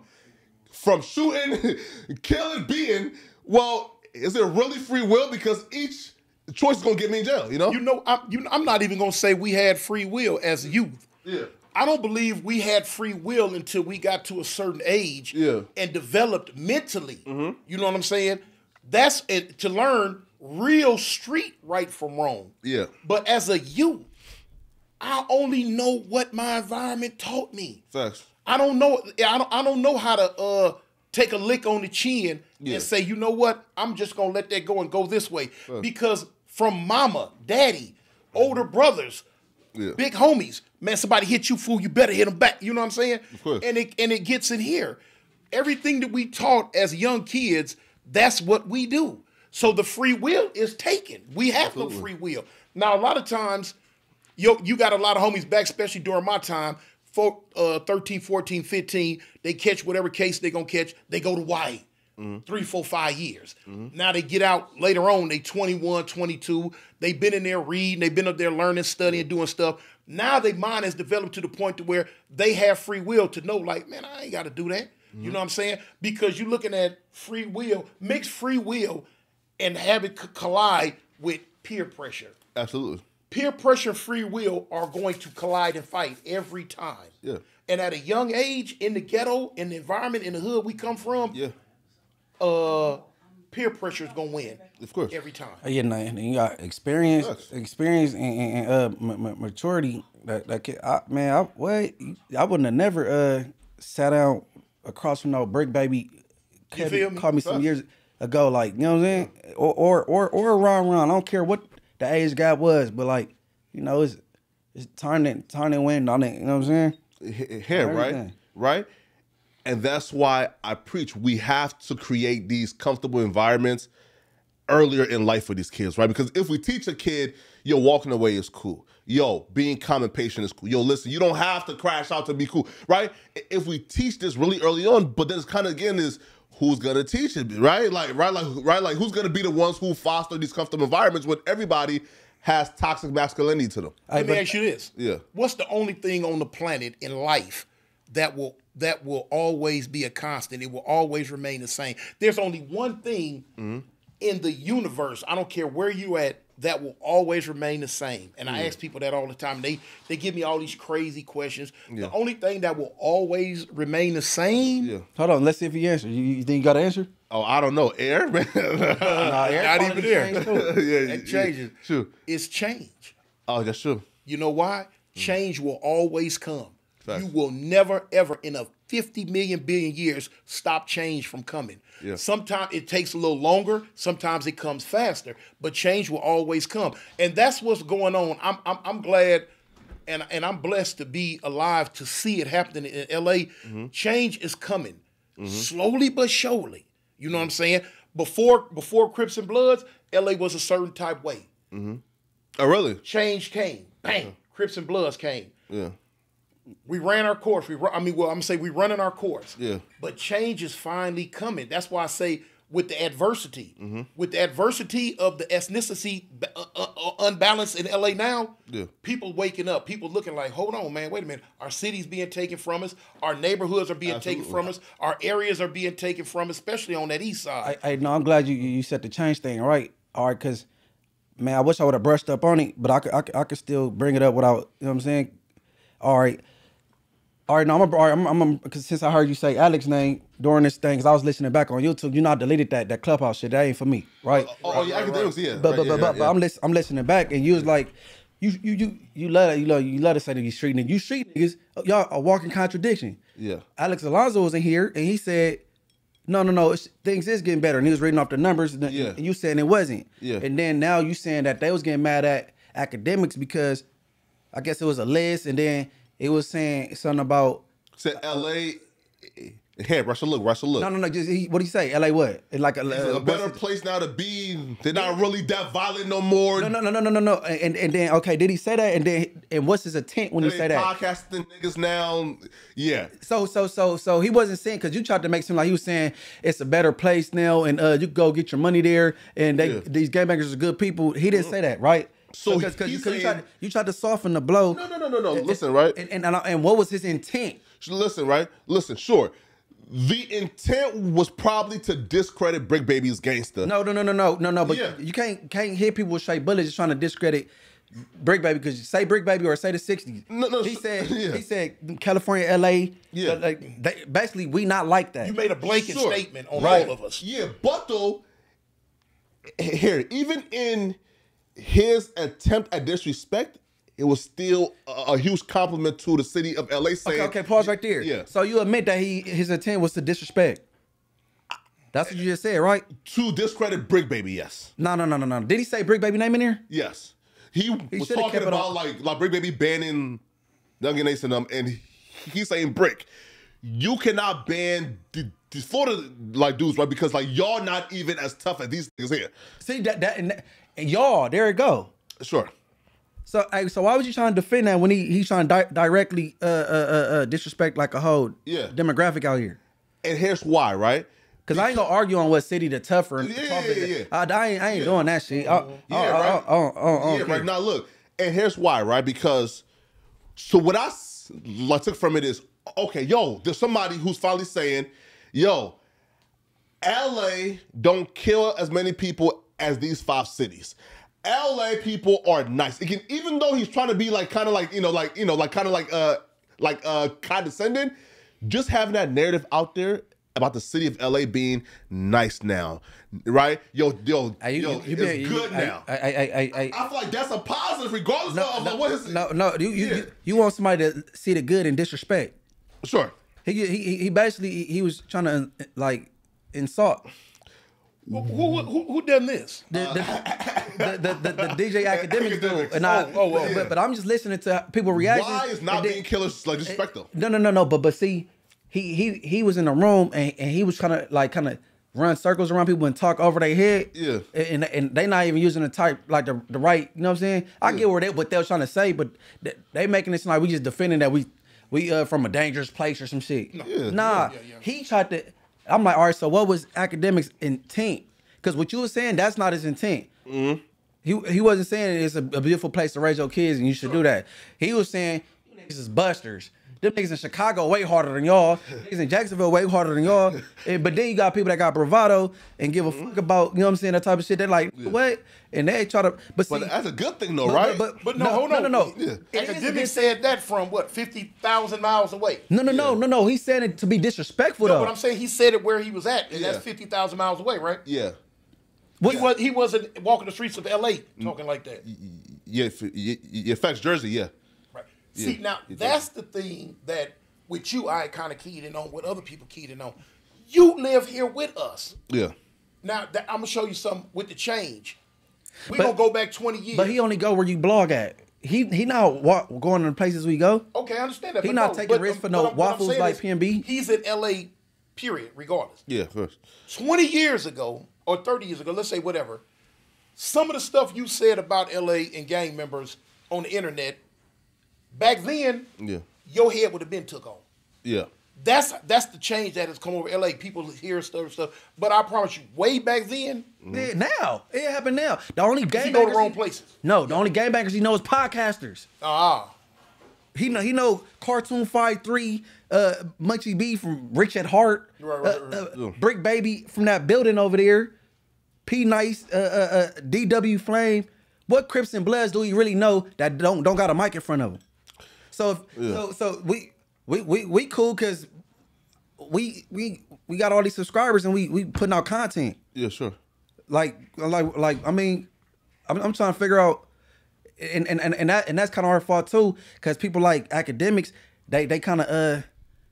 from shooting, killing, being, well, is it really free will? Because each choice is gonna get me in jail, you know? You know, I'm, you know, I'm not even gonna say we had free will as youth. Yeah. I don't believe we had free will until we got to a certain age Yeah. Mm-hmm. and developed mentally. You know what I'm saying? That's it, to learn real street right from wrong. Yeah. But as a youth, I only know what my environment taught me. Facts. I don't know. I don't. I don't know how to uh, take a lick on the chin Yeah. and say, you know what? I'm just gonna let that go and go this way because from mama, daddy, older brothers, Yeah. big homies, man, somebody hit you, fool, you better hit them back. You know what I'm saying? Of course. And it and it gets in here. Everything that we taught as young kids, that's what we do. So the free will is taken. We have no free will. Now, a lot of times, yo, you got a lot of homies back, especially during my time, for uh, 13, 14, 15, they catch whatever case they going to catch, they go to Y. Three, four, five years. Mm-hmm. Now they get out later on, they 21, 22. They've been in there reading, they've been up there learning, studying, doing stuff. Now their mind has developed to the point to where they have free will to know, like, man, I ain't got to do that. You mm-hmm. know what I'm saying? Because you're looking at free will, mix free will and have it co- collide with peer pressure Absolutely. peer pressure and free will are going to collide and fight every time. Yeah. And at a young age, in the ghetto, in the environment, in the hood we come from, Yeah. Uh, peer pressure is gonna win Of course. every time. Uh, Yeah, no, and you got experience, experience, and, and, and uh, m- m- maturity. That, that kid, I, man, I what I wouldn't have never uh sat down across from no brick baby. Called feel me? Called me some Facts. years ago, like you know what I'm saying, or or or, or around around. I don't care what the age guy was, but like you know, it's it's turning turning wind on it. You know what I'm saying? H- Here, right? Right? And that's why I preach we have to create these comfortable environments earlier in life for these kids, right? Because if we teach a kid, yo, walking away is cool. Yo, being calm and patient is cool. Yo, listen, you don't have to crash out to be cool, right? If we teach this really early on, but then it's kind of again is who's gonna teach it, right? Like, right, like, right, like who's gonna be the ones who foster these comfortable environments when everybody has toxic masculinity to them? Let me ask you this: Yeah. What's the only thing on the planet in life that will that will always be a constant? It will always remain the same. There's only one thing Mm-hmm. in the universe. I don't care where you at. That will always remain the same. And I ask people that all the time. They they give me all these crazy questions. The only thing that will always remain the same. Yeah. Hold on, let's see if he answers. You, you think you got an answer? Oh, I don't know, air, man. Nah, Not even there. yeah, It changes. Sure. It's change. Oh, that's true. You know why? Change will always come. Facts. You will never, ever in a 50 million billion years stop change from coming. Yeah. Sometimes it takes a little longer, sometimes it comes faster, but change will always come. And that's what's going on. I'm I'm, I'm glad and, and I'm blessed to be alive to see it happening in LA. Mm-hmm. Change is coming. Mm-hmm. Slowly but surely. You know what I'm saying? Before before Crips and Bloods, LA was a certain type way. Mm-hmm. Oh, really? Change came. Bang. Crips and Bloods came. Yeah. We ran our course. We, I mean, well, I'm gonna say we running our course. Yeah. But change is finally coming. That's why I say with the adversity, Mm-hmm. with the adversity of the ethnicity uh, uh, uh, unbalanced in LA now. Yeah. People waking up. People looking like, hold on, man, wait a minute. Our cities being taken from us. Our neighborhoods are being taken from us. Our areas are being taken from us, especially on that east side. I, I no, I'm glad you you said the change thing right. All right, because man, I wish I would have brushed up on it, but I could, I could I could still bring it up without you know what I'm saying. All right, all right. No, I'm a, right, I'm I'm because since I heard you say Alex's name during this thing, because I was listening back on YouTube, you know I deleted that that clubhouse shit. That ain't for me, right? Oh, oh, yeah, Akademiks, yeah. But right, but yeah, but, but, yeah, I'm listening. I'm listening back, and you was like, you you you you love you love you love to say that you street niggas. You street niggas, y'all a walking contradiction. Yeah. Alex Alonso was in here, and he said, "No, no, no, it's, things is getting better." And he was reading off the numbers, and, Yeah. and you saying it wasn't. Yeah. And then now you saying that they was getting mad at Akademiks because I guess it was a list, and then it was saying something about Said L.A. Here, eh, eh, Russell, look, Russell, look. no, no, no. Just he, what do you say? L.A. What? It's like a, a better place now to be. They're not really that violent no more. No, no, no, no, no, no, no. And and then okay, did he say that? And then and what's his intent when he They say that? podcasting niggas now. Yeah. So so so so he wasn't saying because you tried to make seem like he was saying it's a better place now and uh you go get your money there and they Yeah. these gangbangers are good people. He didn't mm-hmm. say that, right? So because you, he's 'cause you tried to, you tried to soften the blow. No, no, no, no, no. Listen, right? And and, and, and what was his intent? Listen, right? Listen, sure. The intent was probably to discredit Brick Baby's gangster. No, no, no, no, no, no, no. But Yeah. you can't can't hit people with straight bullets just trying to discredit Brick Baby because you say Brick Baby or say the '60s. No, no, He so- said yeah. he said California, L.A. Yeah. Uh, like, they, basically we not like that. You made a blanket Sure. statement on Right. all of us. Yeah, but though, here, even in his attempt at disrespect, it was still a, a huge compliment to the city of LA saying, Okay, okay, pause right there. Yeah. So you admit that he his intent was to disrespect. That's what you just said, right? to discredit Brick Baby, yes. No, no, no, no, no. Did he say Brick Baby name in there? Yes. He, was talking about on- like like Brick Baby banning Duncan Ace and them, and he's saying Brick. You cannot ban the, the Florida like dudes, right? Because like y'all not even as tough as these niggas here. See that that and, and y'all, there it go. Sure. So, so why was you trying to defend that when he he's trying to di- directly uh, uh, uh, uh, disrespect like a whole Yeah. demographic out here? And here's why, right? Cause I ain't gonna argue on what city the tougher. Yeah, tougher yeah, the- yeah. I, I ain't, I ain't doing that shit. I, Yeah, I, right. I, I, I, I, yeah, right. Now look, and here's why, right? Because so what I I took from it is okay, yo, there's somebody who's finally saying, yo, LA don't kill as many people as these five cities. LA people are nice. It can, even though he's trying to be like kind of like, you know, like, you know, like kind of like uh like uh condescending, just having that narrative out there about the city of LA being nice now. Right? Yo, yo, you, yo, you, it's you- good now. hey, hey, hey, hey. I feel like that's a positive, regardless of like, what is no, no, you, you, Yeah. you, you want somebody to see the good and disrespect. Sure. He, he, he basically he- he was trying to like insult Who, who, who, who done this? the the, the, the, the, the DJ Akademiks do, Akademiks. and I. Oh, oh, oh, but, but I'm just listening to people reacting. Why is not and then- being killers like disrespect though? No, no, no, no. But but see, he he he was in the room and, and he was kind of like kind of run circles around people and talk over their head. Yeah. And and they not even using the type like the the right. You know what I'm saying? I get where they what they was trying to say, but they, they making it seem like we just defending that we we uh from a dangerous place or some shit. Yeah. Nah, Yeah, yeah, yeah. he tried to. I'm like, all right. So what was Akademiks intent? Because what you were saying, that's not his intent. Mm-hmm. He he wasn't saying it's a, a beautiful place to raise your kids and you should do that. He was saying this is busters. Them niggas in Chicago way harder than y'all. Niggas in Jacksonville way harder than y'all. And, but then you got people that got bravado and give a Mm-hmm. fuck about you know what I'm saying that type of shit. They're like what? And they try to. But see, But that's a good thing though, but- right? But, But no, hold on. no, no, no. Yeah. It is a Akademiks good- said that from what, 50,000 miles away? No, no, no, no, no. He said it to be disrespectful No, though. but I'm saying he said it where he was at, and Yeah. that's 50,000 miles away, right? yeah. He, was, he wasn't walking the streets of L.A. talking like that. Yeah, it affects Jersey, yeah. Right. See, now that's the thing that with you, I kind of keyed in on, what other people keyed in on. You live here with us. Yeah. Now, that, I'm gonna show you something with the change. We But- gonna go back 20 years. But he only go where you blog at. He he not wa- going to the places we go. okay, I understand that. He not no, taking risks for no what I'm- what I'm waffles like PNB. He's in L.A. Period, regardless. Yeah, course. 20 years ago or 30 years ago, let's say whatever, some of the stuff you said about LA and gang members on the internet, back then, Yeah. your head would have been took on. Yeah. That's that's the change that has come over LA. People hear stuff stuff. But I promise you, way back then, Yeah, now it happened now. The only he game go to wrong places. No, the only game bangers he knows is podcasters. Ah, He know he know cartoon five three, uh, Munchie B from Rich at Heart, Right, right, uh, right. uh, Brick Baby from that building over there, P Nice, uh, uh, uh, DW Flame. What Crips and Bloods do you really know that don't don't got a mic in front of them? So if, so so we we we we cool because we we we got all these subscribers and we we putting out content. Yeah, sure. like like like I mean, I'm, I'm trying to figure out, and and and, and that and that's kind of our fault too, because people like Akademiks, they they kind of uh,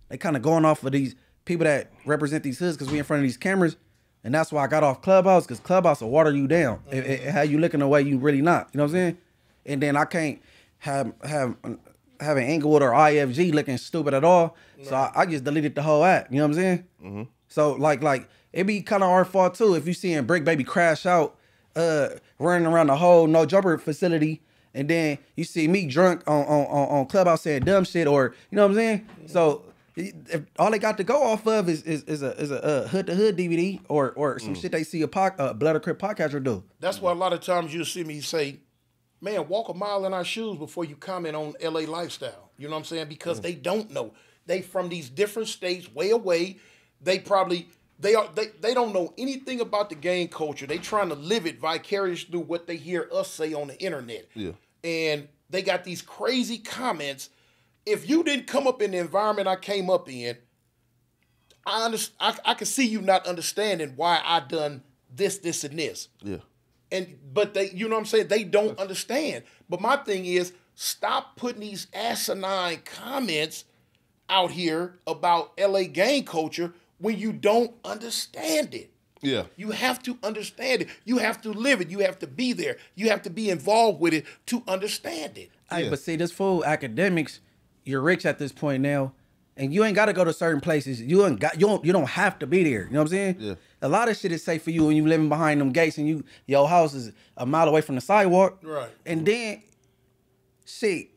they kind of going off of these people that represent these hoods because we in front of these cameras, and that's why I got off Clubhouse because Clubhouse will water you down, and, and how you looking the way you really not. You know what I'm saying? and then I can't have have have an Inglewood or IFG looking stupid at all. So I, I just deleted the whole app. You know what I'm saying? Mm-hmm. So like like it be kind of our fault too if you seeing Brick Baby crash out, uh, running around the whole no jumper facility. And then you see me drunk on on, on, on Clubhouse saying dumb shit, or you know what I'm saying. So if all they got to go off of is is, is a is a uh, hood to hood DVD or or some shit they see a pod, uh, Blood or Crip podcaster do. That's why a lot of times you'll see me say, man, walk a mile in our shoes before you comment on LA lifestyle. You know what I'm saying? Because mm. they don't know. They from these different states, way away. They probably they are they, they don't know anything about the gang culture. They trying to live it vicariously through what they hear us say on the internet. Yeah. And they got these crazy comments. If you didn't come up in the environment I came up in, I understand I, I can see you not understanding why I done this, this, and this Yeah. And but they you know what I'm saying they don't understand. But my thing is stop putting these asinine comments out here about LA gang culture when you don't understand it. Yeah. You have to understand it. You have to live it. You have to be there. You have to be involved with it to understand it. Hey, Yeah. but see, this full Akademiks, you're rich at this point now, and you ain't got to go to certain places. You ain't got you don't you don't have to be there. You know what I'm saying? Yeah. A lot of shit is safe for you when you living behind them gates and you your house is a mile away from the sidewalk. Right. And then, shit,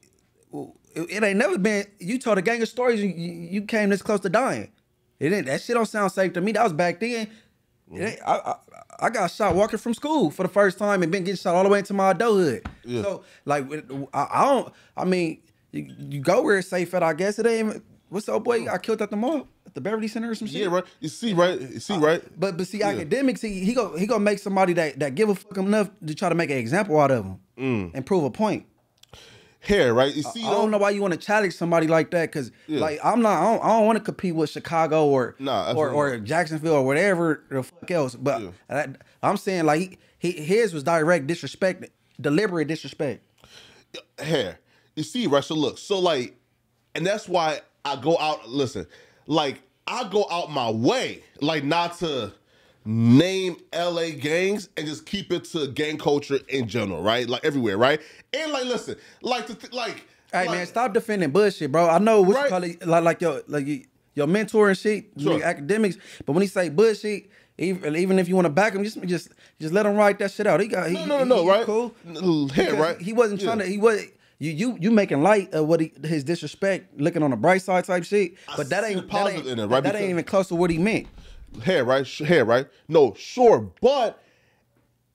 it, it ain't never been. You told a gang of stories. You, you came this close to dying. It ain't that shit don't sound safe to me. That was back then. It I, I I got shot walking from school for the first time and been getting shot all the way into my adulthood. Yeah. So like I, I don't. I mean, you, you go where it's safe at. I guess it ain't. What's up, boy I killed at the mall the Beverly Center or some shit? Yeah, right. You see, right? You see, right? But but see, Akademiks, he he go he gonna make somebody that that give a fuck enough to try to make an example out of him Mm. and prove a point. Hair, right? You see, I don't know why you want to challenge somebody like that because Yeah. like I'm not I don't, I don't want to compete with Chicago or Nah, or or Jacksonville or whatever the fuck else. But Yeah. I, I'm saying like he, he his was direct disrespect, deliberate disrespect. hair. You see, right? So look, so like, and that's why I go out. Listen, like I go out my way, like not to name LA gangs and just keep it to gang culture in general, right? Like everywhere, right? And like, listen, like th- like. Hey like, man, stop defending bullshit, bro. I know what Right. you call it, like like your like your mentor and shit, Sure. Akademiks. But when he say bullshit, even, even if you want to back him, just just just let him write that shit out. He got he, No, no, no, he- no, he right? Cool. N- right? He wasn't trying Yeah. to. He was you you you making light of what he his disrespect, looking on the bright side type shit. But that ain't the that positive ain't, in it, right? that Because- ain't even close to what he meant. hair, right? Hair, right? No, sure, but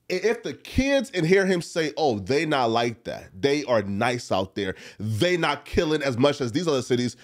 if the kids and hear him say, "Oh, they not like that. They are nice out there. They not killing as much as these other cities."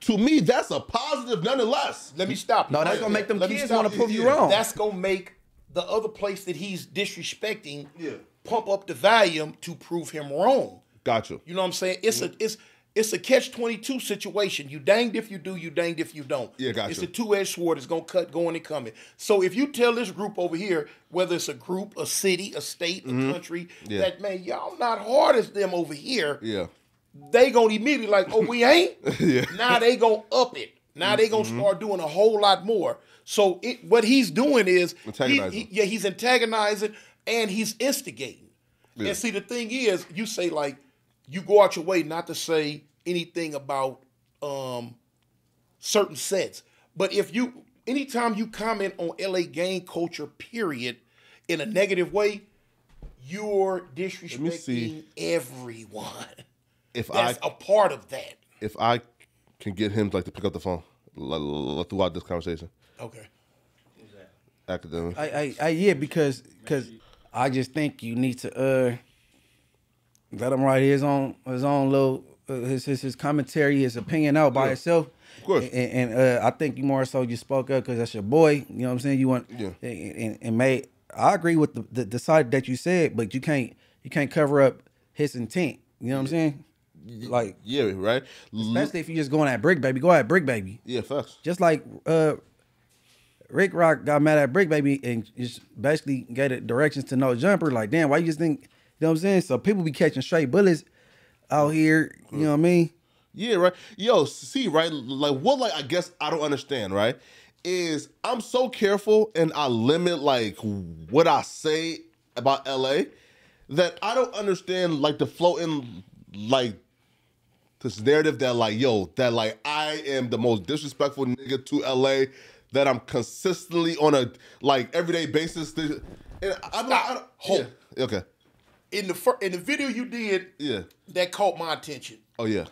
To me, that's a positive, nonetheless. Let me stop you. No, that's gonna make them. Let kids want to you. prove you wrong. That's gonna make the other place that he's disrespecting Yeah. pump up the volume to prove him wrong. Gotcha. You know what I'm saying? It's a it's it's a catch twenty two situation. You danged if you do, you danged if you don't. Yeah, gotcha. It's a two edged sword. It's gonna cut going and coming. So if you tell this group over here, whether it's a group, a city, a state, a country, Mm-hmm. Yeah. that man, y'all not hard as them over here. Yeah. They gonna immediately like, oh, we ain't. Yeah. Mm-hmm. Now they gonna up it. Now they gonna start doing a whole lot more. So it what he's doing is he- he- yeah, he's antagonizing and he's instigating. Yeah. And see, the thing is, you say like you go out your way not to say anything about um certain sets. But if you anytime you comment on LA gang culture, period, in a negative way, you're see. disrespecting everyone. If That's I a part of that. if I can get him like to pick up the phone like, like, throughout this conversation, Okay. academic. I, I, I yeah, because because I just think you need to uh let him write his own his own little uh, his, his his commentary, his opinion out by Yeah. itself. Of course. And, and uh, I think you more so you spoke up because that's your boy. You know what I'm saying? You want Yeah. and, and, and made. I agree with the, the the side that you said, but you can't you can't cover up his intent. You know what I'm saying? Like yeah, right. Especially if you're just going at Brick Baby, go at Brick Baby. yeah, facts. Just like uh Rick Rock got mad at Brick Baby and just basically gave it directions to no jumper. Like, damn, why you just think know what I'm saying? So people be catching straight bullets out here, you know what I mean? Yeah, right. Yo, see, right? Like what like I guess I don't understand, right? Is I'm so careful and I limit like what I say about LA that I don't understand like the floating like this narrative that like yo that like I am the most disrespectful nigga to LA that I'm consistently on a like everyday basis. To, and I'm like, I don't, Hold. yeah, okay, In the fir- in the video you did, yeah, that caught my attention. oh yeah,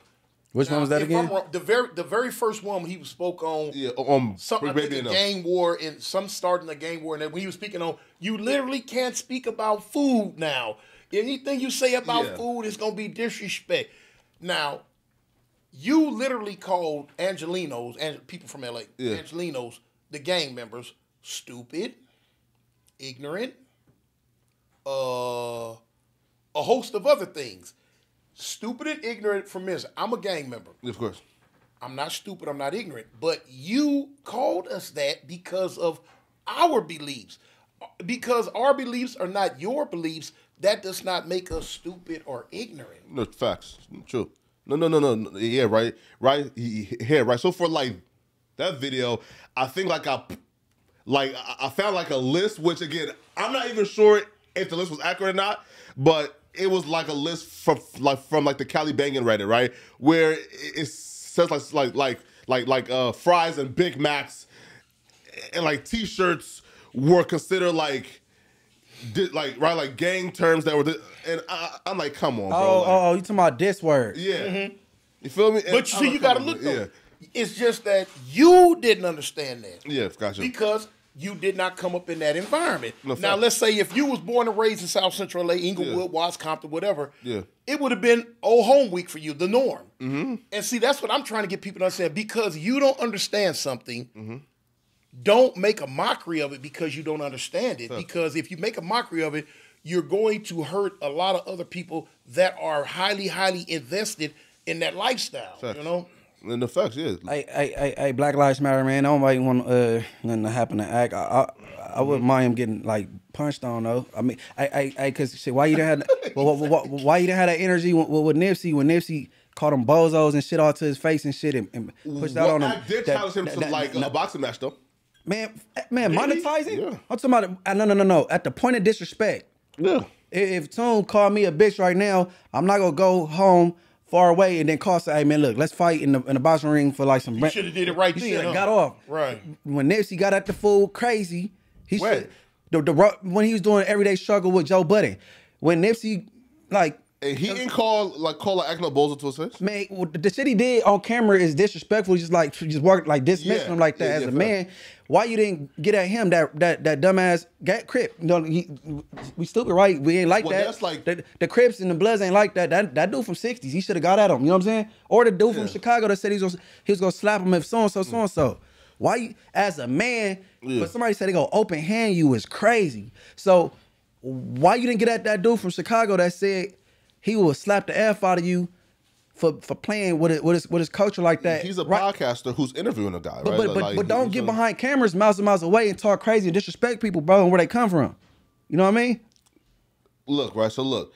Which one was that again? Wrong, the very the very first one he spoke on yeah. Um, something I Brick think Baby a and them. gang war and some starting the gang war and then when he was speaking on you literally can't speak about food now. Anything you say about Yeah. food is gonna be disrespect. Now, you literally called Angelinos and people from LA, Yeah. Angelinos, the gang members, stupid, ignorant, uh, a host of other things. Stupid and ignorant from this. I'm a gang member. Of course, I'm not stupid, I'm not ignorant. But you called us that because of our beliefs. Because our beliefs are not your beliefs, that does not make us stupid or ignorant. no facts, true. No, no, no, no. Yeah, right, right. Yeah, right. So for like that video, I think like I, like I I found like a list, which again, I'm not even sure if the list was accurate or not, but it was like a list from like from like the Cali Bangin Reddit, right, where it it says like like like like like uh fries and Big Macs and like T-shirts were considered like. di- Like right, like gang terms that were, di- and I, I'm like, come on, bro. Oh, like- oh, oh, you talking about this word? yeah. You feel me? And. But you see, like, you got to look. Yeah. It's just that you didn't understand that. Yeah, gotcha. because you did not come up in that environment. No, now, fact. let's say if you was born and raised in South Central LA, Inglewood, Yeah. Watts, Compton, whatever, Yeah. it would have been old home week for you, the norm. Mm-hmm. And see, that's what I'm trying to get people to understand. Because you don't understand something, Mm-hmm. don't make a mockery of it because you don't understand it. Because if you make a mockery of it, you're going to hurt a lot of other people that are highly, highly invested in that lifestyle. Facts. You know. And the facts, yeah. Hey, hey, hey, Black Lives Matter, man. Nobody want uh, nothing to happen to act. I, I, I wouldn't mind him getting like punched on though. I mean, I, I, I cause shit, why you didn't have, well, why, why, why you didn't have that energy with, with Nipsey when Nipsey called him bozos and shit all to his face and shit and, and pushed out Well, on him. I did that- challenge him that- to that- like a boxing match though. man, man, Really? monetizing. Yeah. I'm talking about uh, no, no, no, no. At the point of disrespect. Yeah. If, if Tune called me a bitch right now, I'm not gonna go home far away and then call say, hey man, look, let's fight in the in the boxing ring for like some. You should have did it right You then. should have huh? got off. Right. When Nipsey got at the fool crazy, he should. The, the when he was doing everyday struggle with Joe Budden, when Nipsey like And he didn't call like call like acting a bozo to his face. man, well, the shit he did on camera is disrespectful. Just like just work like dismissing Yeah, him like that yeah, as yeah, a man. Why you didn't get at him that that that dumbass got crip? You know, he, we stupid, right? We ain't like Well, that. that's like- the, the Crips and the Bloods ain't like that. That that dude from '60s, he should have got at him. You know what I'm saying? Or the dude from Chicago that said he was gonna, he was gonna slap him if so and so so and so. Why you as a man? Yeah. But somebody said they gonna open hand you is crazy. So why you didn't get at that dude from Chicago that said he will slap the f out of you for for playing with it with his with his culture like that? He's a Right. podcaster who's interviewing a guy, But right? but but, Like, but don't get a- behind cameras miles and miles away and talk crazy and disrespect people, bro, and where they come from. You know what I mean? Look, right. So look,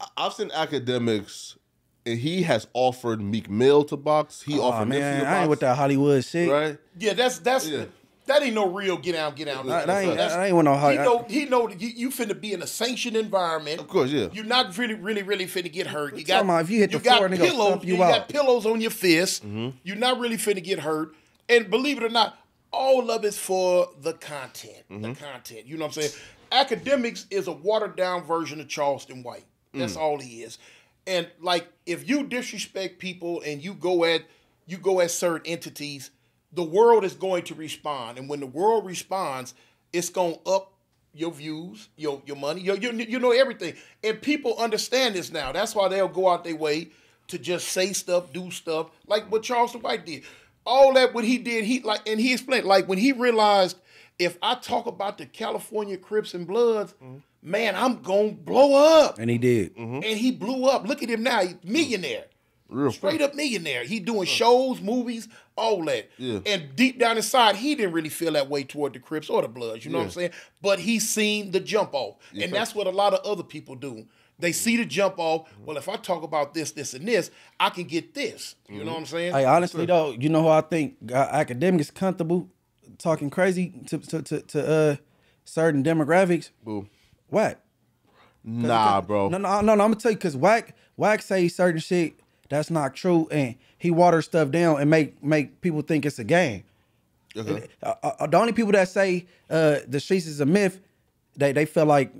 I- I've seen Akademiks, and he has offered Meek Mill to box. He Oh offered Nipsey man, to I ain't box, with that Hollywood shit. right? Yeah, that's that's Yeah. That ain't no real get out, get out. I- I ain't- I ain't want no He know he know you, you finna be in a sanctioned environment. Of course, yeah. You're not really, really, really finna get hurt. You talking got about if you hit the got floor, pillows. stomp you got pillows on your fist. Mm-hmm. You're not really finna get hurt. And believe it or not, all of it's for the content. The Mm-hmm. content. You know what I'm saying? Akademiks is a watered down version of Charleston White. That's Mm. all he is. And like, if you disrespect people and you go at you go at certain entities, the world is going to respond. And when the world responds, it's going to up your views, your your money, your, your, you know everything. And people understand this now. That's why they'll go out their way to just say stuff, do stuff like what Charleston White did. All that what he did, he like, and he explained like when he realized if I talk about the California Crips and Bloods, mm-hmm. man, I'm gonna blow up. And he did. Mm-hmm. And he blew up. Look at him now, he's millionaire. Real Straight up millionaire. He doing shows, movies, all that. Yeah. And deep down inside, he didn't really feel that way toward the Crips or the Bloods. You know what I'm saying? But he seen the jump off. and that's what a lot of other people do. They see the jump off. Well, if I talk about this, this, and this, I can get this. You know what I'm saying? Hey, honestly though, you know who I think uh, Akademiks comfortable talking crazy to to to, to uh certain demographics? Boom. What? Nah, bro. No, no, no, no. I'm gonna tell you because Whack Whack say certain shit that's not true, and he waters stuff down and make make people think it's a game. Uh-huh. Uh, uh, the only people that say uh, the streets is a myth, they they feel like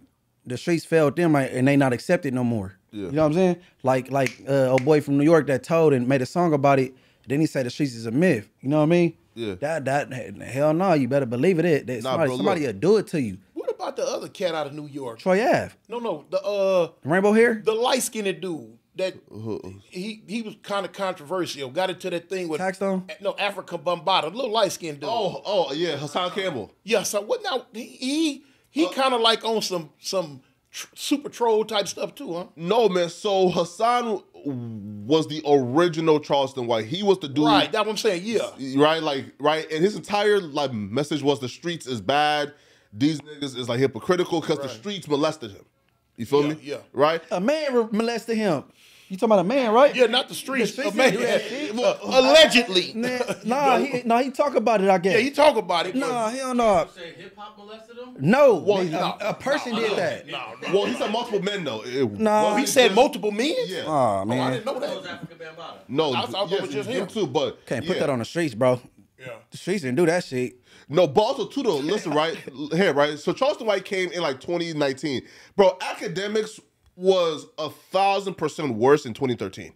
the streets failed them and they not accepted no more. Yeah. You know what I'm saying? Like like uh, a boy from New York that told and made a song about it. Then he said the streets is a myth. You know what I mean? Yeah. That that hell no, you better believe it. It that Nah, somebody, bro, somebody will do it to you. What about the other cat out of New York? Troy Ave, No, no, the uh Rainbow hair. the light skinned dude that uh-huh. he he was kind of controversial. Got into that thing with Taxstone? No, Afrika Bambaataa, little light skinned dude. Oh, oh yeah, Hassan Campbell. yeah. So what now? He he, he uh, kind of like on some some tr- super troll type stuff too, huh? No, man. So Hassan was the original Charleston White. He was the dude. Right. That's what I'm saying. Yeah. right? Like, right, and his entire like message was the streets is bad. These niggas is like hypocritical because the streets molested him. You feel Yeah, me? yeah. Right. A man molested him. You talking about a man, right? Yeah, not the streets. The streets uh, man, do that shit. uh, allegedly. Nah, nah, he, nah, he talk about it. I guess. yeah, he talk about it. but- Nah, hell no. Say hip hop molested him? No, Well, man, no, a, a person did that. No, no. Well, he said multiple men though. It- Nah. wasn't He said just- multiple men. Yeah. Oh Oh, I didn't know That was that. Africa No, I thought it yes, just him him. too, but can't put yeah. that on the streets, bro. Yeah. The streets didn't do that shit. No, but also too though. Listen, right here, right. So Charleston White came in like 2019, bro. Akademiks was a thousand percent worse in 2013.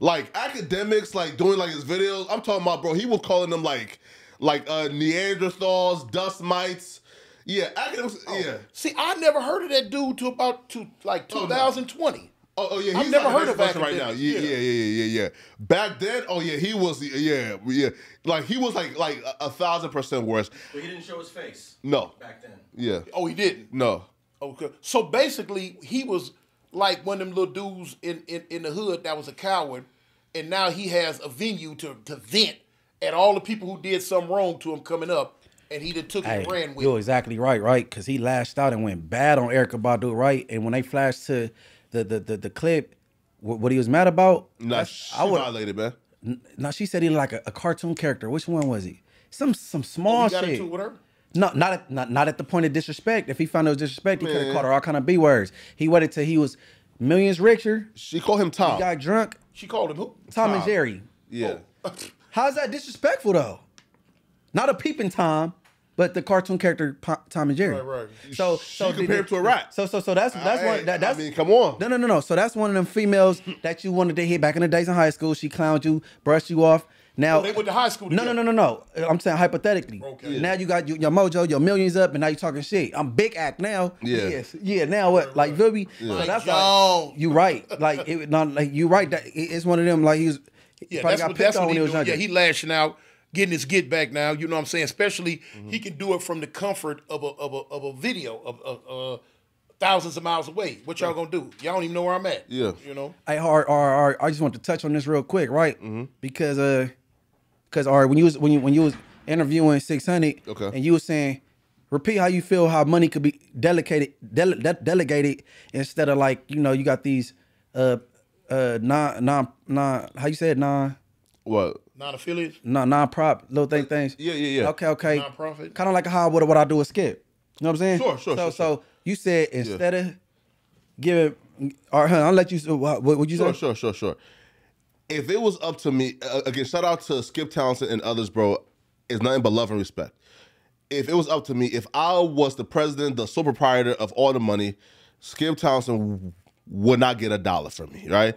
Like Akademiks, like doing like his videos. I'm talking about, bro. He was calling them like, like uh Neanderthals, dust mites. Yeah, Akademiks. Yeah. See, I never heard of that dude to about to like 2020. Oh, oh yeah, I've he's never heard of that right now. Akademiks, Yeah, yeah. yeah, yeah, yeah, yeah, yeah. Back then, oh yeah, he was. Yeah, yeah. Like he was like like a, a thousand percent worse. But he didn't show his face No. back then. Yeah. Oh, he didn't. No. Okay. So basically, he was like one of them little dudes in, in, in the hood that was a coward, and now he has a venue to, to vent at all the people who did something wrong to him coming up, and he done took it Hey, and ran with you're exactly right, right? Because he lashed out and went bad on Erykah Badu, right? And when they flashed to the the the, the clip, what, what he was mad about? Nah, she I would. violated, man. No, she said he like a, a cartoon character. Which one was he? Some some Oh, small he got shit. Into it with her? No, not at not, not at the point of disrespect. If he found it was disrespect, he could have called her all kind of b words. He waited till he was millions richer. She called him Tom. Got drunk. She called him who? Tom, and Jerry. yeah. Oh. How's that disrespectful though? Not a peeping Tom, but the cartoon character Tom and Jerry. Right, right. So, She so compared the- him to a rat. So, so, so that's that's Hey, one. That, that's I mean, come on. No, no, no, no. So that's one of them females that you wanted to hit back in the days in high school. She clowned you, brushed you off. Now Oh, they went to high school No, no, no, no, no. I'm saying hypothetically. Okay. Now you got your, your mojo, your millions up, and now you talking shit. I'm big act now. Yeah. Yes. Yeah. Now what? Like Vilby. So Like that's Jones. like you right. Like it, not like you right. That it- it's one of them. Like he was. he Yeah, probably that's got what, picked on when he he was younger. Yeah, he lashing out, getting his get back now. You know what I'm saying? Especially Mm-hmm. he can do it from the comfort of a of a of a video of, of uh, thousands of miles away. What y'all gonna do? Y'all don't even know where I'm at. Yeah. you know. Hey, hard, hard, hard. I just want to touch on this real quick, right? Mm-hmm. Because uh, because all right, when you was when you when you was interviewing six hundred, Okay. and you was saying, repeat how you feel how money could be delegated, dele, de- delegated instead of like you know you got these uh uh non non non how you say it non What? Non-affiliates. non non prop little thing things. yeah, yeah, yeah. Okay, okay. Non-profit. Kind of like a how what what I do with Skip. You know what I'm saying? Sure, sure, So sure, so you said instead of giving, all right, huh, I'll let you. What what you Sure, say? sure, sure, sure. If it was up to me, uh, again, shout out to Skip Townsend and others, bro. It's nothing but love and respect. If it was up to me, if I was the president, the sole proprietor of all the money, Skip Townsend would not get a dollar from me, right?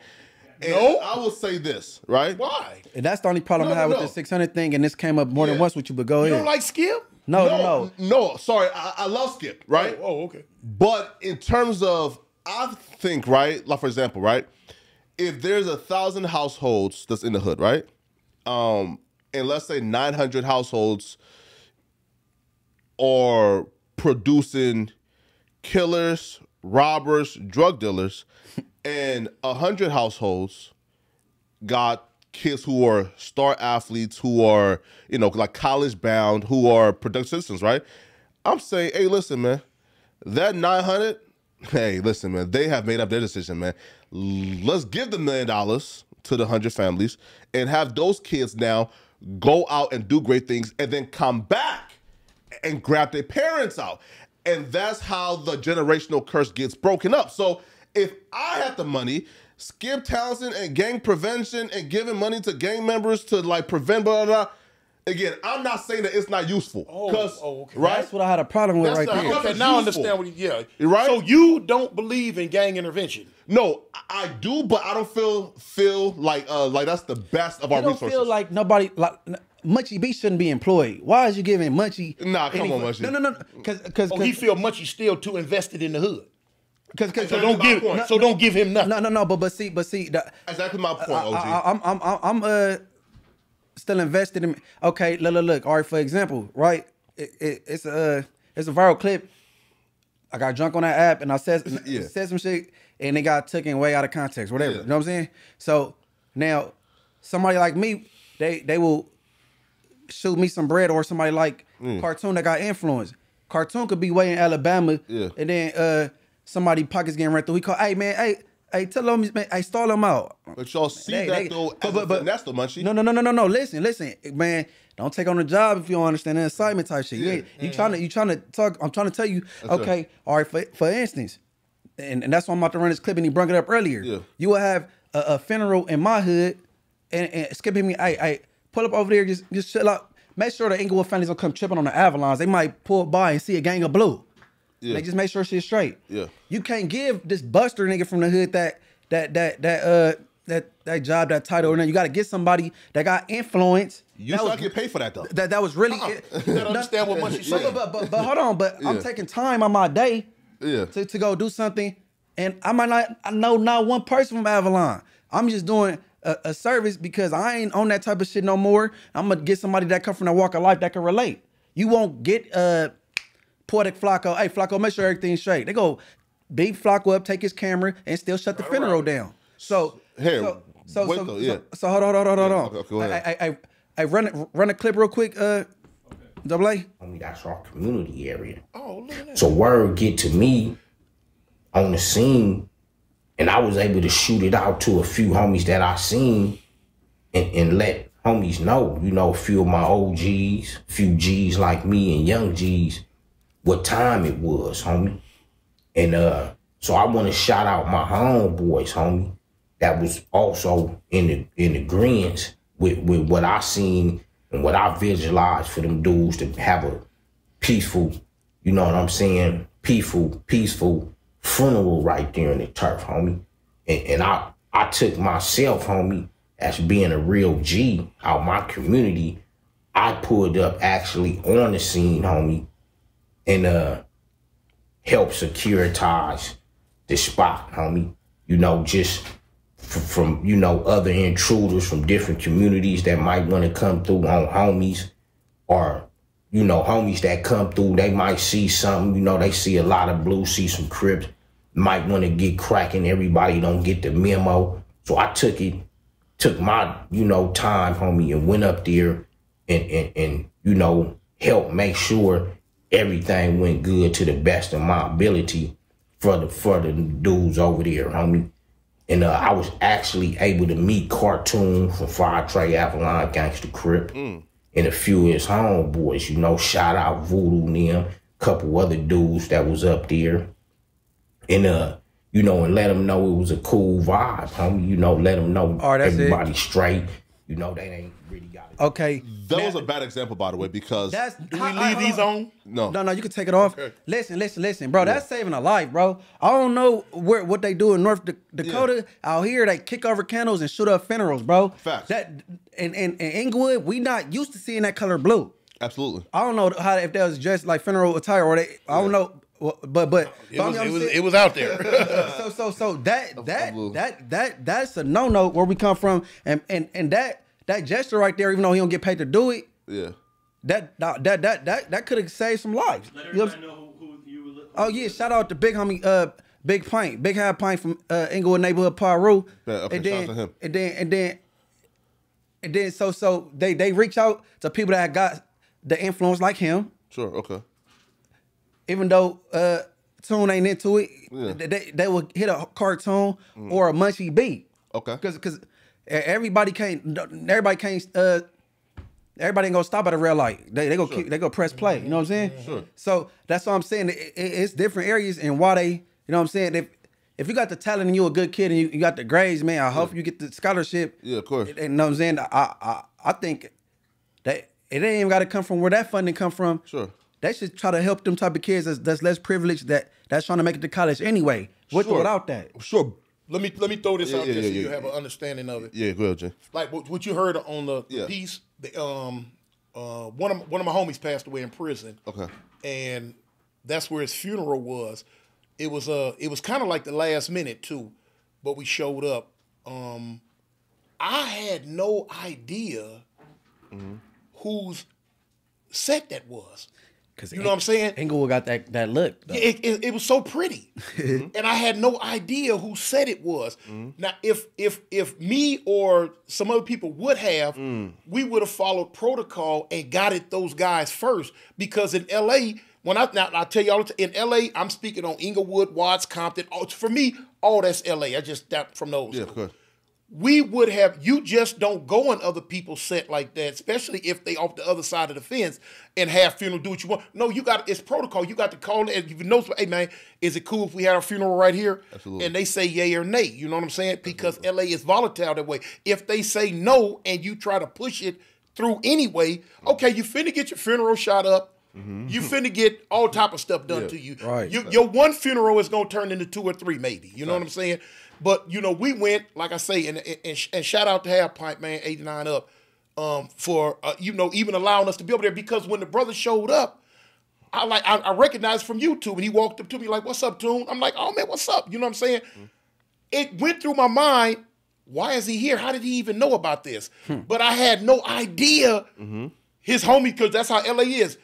And No? I will say this, right? Why? And that's the only problem No, I have no, with no. the 600 thing, and this came up more than once with you, but go You ahead. don't like Skip? no, no, no. no. Sorry, I, I love Skip, right? Oh, oh, okay. But in terms of, I think, right, like for example, right, if there's a thousand households that's in the hood, right, um, and let's say 900 households are producing killers, robbers, drug dealers, and 100 households got kids who are star athletes, who are, you know, like college bound, who are productive citizens, right? I'm saying, hey, listen, man, that 900, hey, listen, man, they have made up their decision, man. L- Let's give the million dollars to the 100 families and have those kids now go out and do great things and then come back and grab their parents out. and that's how the generational curse gets broken up. So if I had the money, Skip Townsend and gang prevention and giving money to gang members to like prevent blah blah. blah again, I'm not saying that it's not useful. Oh, oh 'cause- oh, okay. right? That's what I had a problem with That's right the, there. okay, now I understand what you, yeah. Right. So you don't believe in gang intervention. No, I- I do, but I don't feel feel like uh like that's the best of our I don't resources. feel like nobody like Munchie B shouldn't be employed. Why is you giving Munchie? Nah, come any- on, Munchie. No, no, no, because because Oh, he feel much he's still too invested in the hood. because So Exactly don't give point. so don't give him nothing. no, no, no. But but see, but see, the, exactly my point, OG. I, I, I'm I'm I'm I'm uh still invested in. Okay, look, look, look. All right, for example, right? It, it, it's a it's a viral clip. I got drunk on that app and I said Yeah. said some shit and it got taken way out of context, whatever. Yeah. You know what I'm saying? So now somebody like me, they they will shoot me some bread or somebody like Mm. cartoon that got influence. Cartoon could be way in Alabama, Yeah. and then uh somebody pockets getting right through. He call, hey man, hey, hey, tell them, man, hey, stall them out. but y'all see They- that they- though but- but- but- finesse though, Munchie. No, no, no, no, no, no. Listen, listen, man. Don't take on the job if you don't understand the assignment type shit. You, ain't, you trying to, you trying to talk. I'm trying to tell you. okay, all right. For for instance, and, and that's why I'm about to run this clip, and he brought it up earlier. Yeah. You will have a, a funeral in my hood, and, and skip me. I, hey, pull up over there. Just just chill out. Make sure the Inglewood families don't come tripping on the Avalons. They might pull by and see a gang of blue. Yeah. They just make sure shit's straight. Yeah. You can't give this buster nigga from the hood that that that that uh that that job, that title, and then you got to get somebody that got influence. You still was, get paid for that though. that that was really. You gotta understand what much he's But, but, but, but hold on, but I'm taking time on my day Yeah. to, to go do something, and I might not I know not one person from Avalon. I'm just doing a, a service because I ain't on that type of shit no more. I'm gonna get somebody that come from that walk of life that can relate. You won't get uh Poetik Flakko. Hey Flakko, make sure everything's straight. They go beat Flakko up, take his camera, and still shut the funeral down. So Here, so so so, though, yeah. so hold on, hold on, hold on, hold on. okay, go ahead. I, I, I, I run run a clip real quick. Uh, double A. I mean, that's our community area. Oh, look at that. So word get to me on the scene, and I was able to shoot it out to a few homies that I seen, and, and let homies know, you know, a few of my OGs, few G's like me and young G's, what time it was, homie. And uh, so I want to shout out my homeboys, homie, that was also in the in the greens with with what I seen and what I visualize for them dudes to have a peaceful, you know what I'm saying, peaceful, peaceful funeral right there in the turf, homie. And, and I I took myself, homie, as being a real G out my community. I pulled up actually on the scene, homie, and uh help securitize the spot, homie. You know, just f- from you know other intruders from different communities that might want to come through on homies, or you know homies that come through. They might see something. You know, they see a lot of blue, see some crips. Might want to get cracking. Everybody don't get the memo. So I took it, took my you know time, homie, and went up there and and and you know help make sure everything went good to the best of my ability for the for the dudes over there, homie. And uh, I was actually able to meet Cartoon from Five Trey Avalon Gangster Crip and a few of his homeboys, you know, shout out Voodoo them, couple other dudes that was up there. And uh, you know, and let them know it was a cool vibe, homie. You know, let them know All right, that's it. everybody straight. You know, they ain't really. Okay. That was a bad example, by the way, because That's Do we leave these on? no, No, no, you can take it off. Listen, listen, listen, bro. That's saving a life, bro. I don't know where what they do in North Da- Dakota. Out here, they kick over candles and shoot up funerals, bro. Facts. That and and, and Inglewood, we not used to seeing that color blue. absolutely. I don't know how if that was dressed like funeral attire or they. I don't know, Well, but but It was, it was, it was out there. so so so that that that that that's a no no where we come from and and and that that gesture right there, even though he don't get paid to do it, Yeah. that that that that that, that could have saved some lives. Let You know what I'm everybody know who, who you were. who Oh yeah, shout out to Big Homie, uh, Big Pint, Big High Pint from uh, Inglewood neighborhood Piru. Yeah, okay, and shout then, out to him. And then and then and then so so they they reach out to people that got the influence like him, Sure. Okay. even though uh Tune ain't into it. Yeah. They, they they will hit a cartoon or a Munchie B. Okay. Because because everybody can't everybody can't uh everybody ain't gonna stop at a red light. They they go keep, they go press play. You know what I'm saying? Sure. So that's what I'm saying. It- it- it's different areas and why they. You know what I'm saying? If if you got the talent and you a good kid and you, you got the grades, man, I hope you get the scholarship. Yeah, of course. And you know what I'm saying? I I I think that it ain't even got to come from where that funding come from. Sure. They should try to help them type of kids that's, that's less privileged that that's trying to make it to college anyway. With or Sure. without that. Sure. Let me let me throw this Yeah, out yeah, there so you have an understanding of it. Yeah, go ahead, Jay. Like what, what you heard on the Yeah. piece, the, um, uh, one of one of my homies passed away in prison. Okay. and that's where his funeral was. It was uh it was kind of like the last minute too, but we showed up. Um, I had no idea whose set that was. Cause You know what I'm saying? Inglewood got that that look. though. It, it, it was so pretty, mm-hmm. and I had no idea who said it was. Mm-hmm. Now, if if if me or some other people would have, mm. we would have followed protocol and got it those guys first. Because in L.A., when I now I tell you all the in L.A., I'm speaking on Inglewood, Watts, Compton. Oh, for me, all that's L.A. I just that from those. Yeah, of course. We would have you just don't go on other people's set like that, especially if they off the other side of the fence and have funeral do what you want. No, you got it's protocol. You got to call and if you know, hey man, is it cool if we had our funeral right here? Absolutely. And they say yay or nay. You know what I'm saying? Because LA is volatile that way. If they say no and you try to push it through anyway, mm-hmm. okay, you finna get your funeral shot up. Mm-hmm. You finna get all type of stuff done Yeah. to you. Right. You, your one funeral is gonna turn into two or three, maybe. You know what I'm saying? But you know, we went, like I say, and and, and shout out to Half Pint Man, 89 up, um, for uh, you know, even allowing us to be over there because when the brother showed up, I like I, I recognized from YouTube and he walked up to me like, What's up, Tune? I'm like, oh man, what's up? You know what I'm saying? It went through my mind, why is he here? How did he even know about this? But I had no idea his homie, because that's how LA is.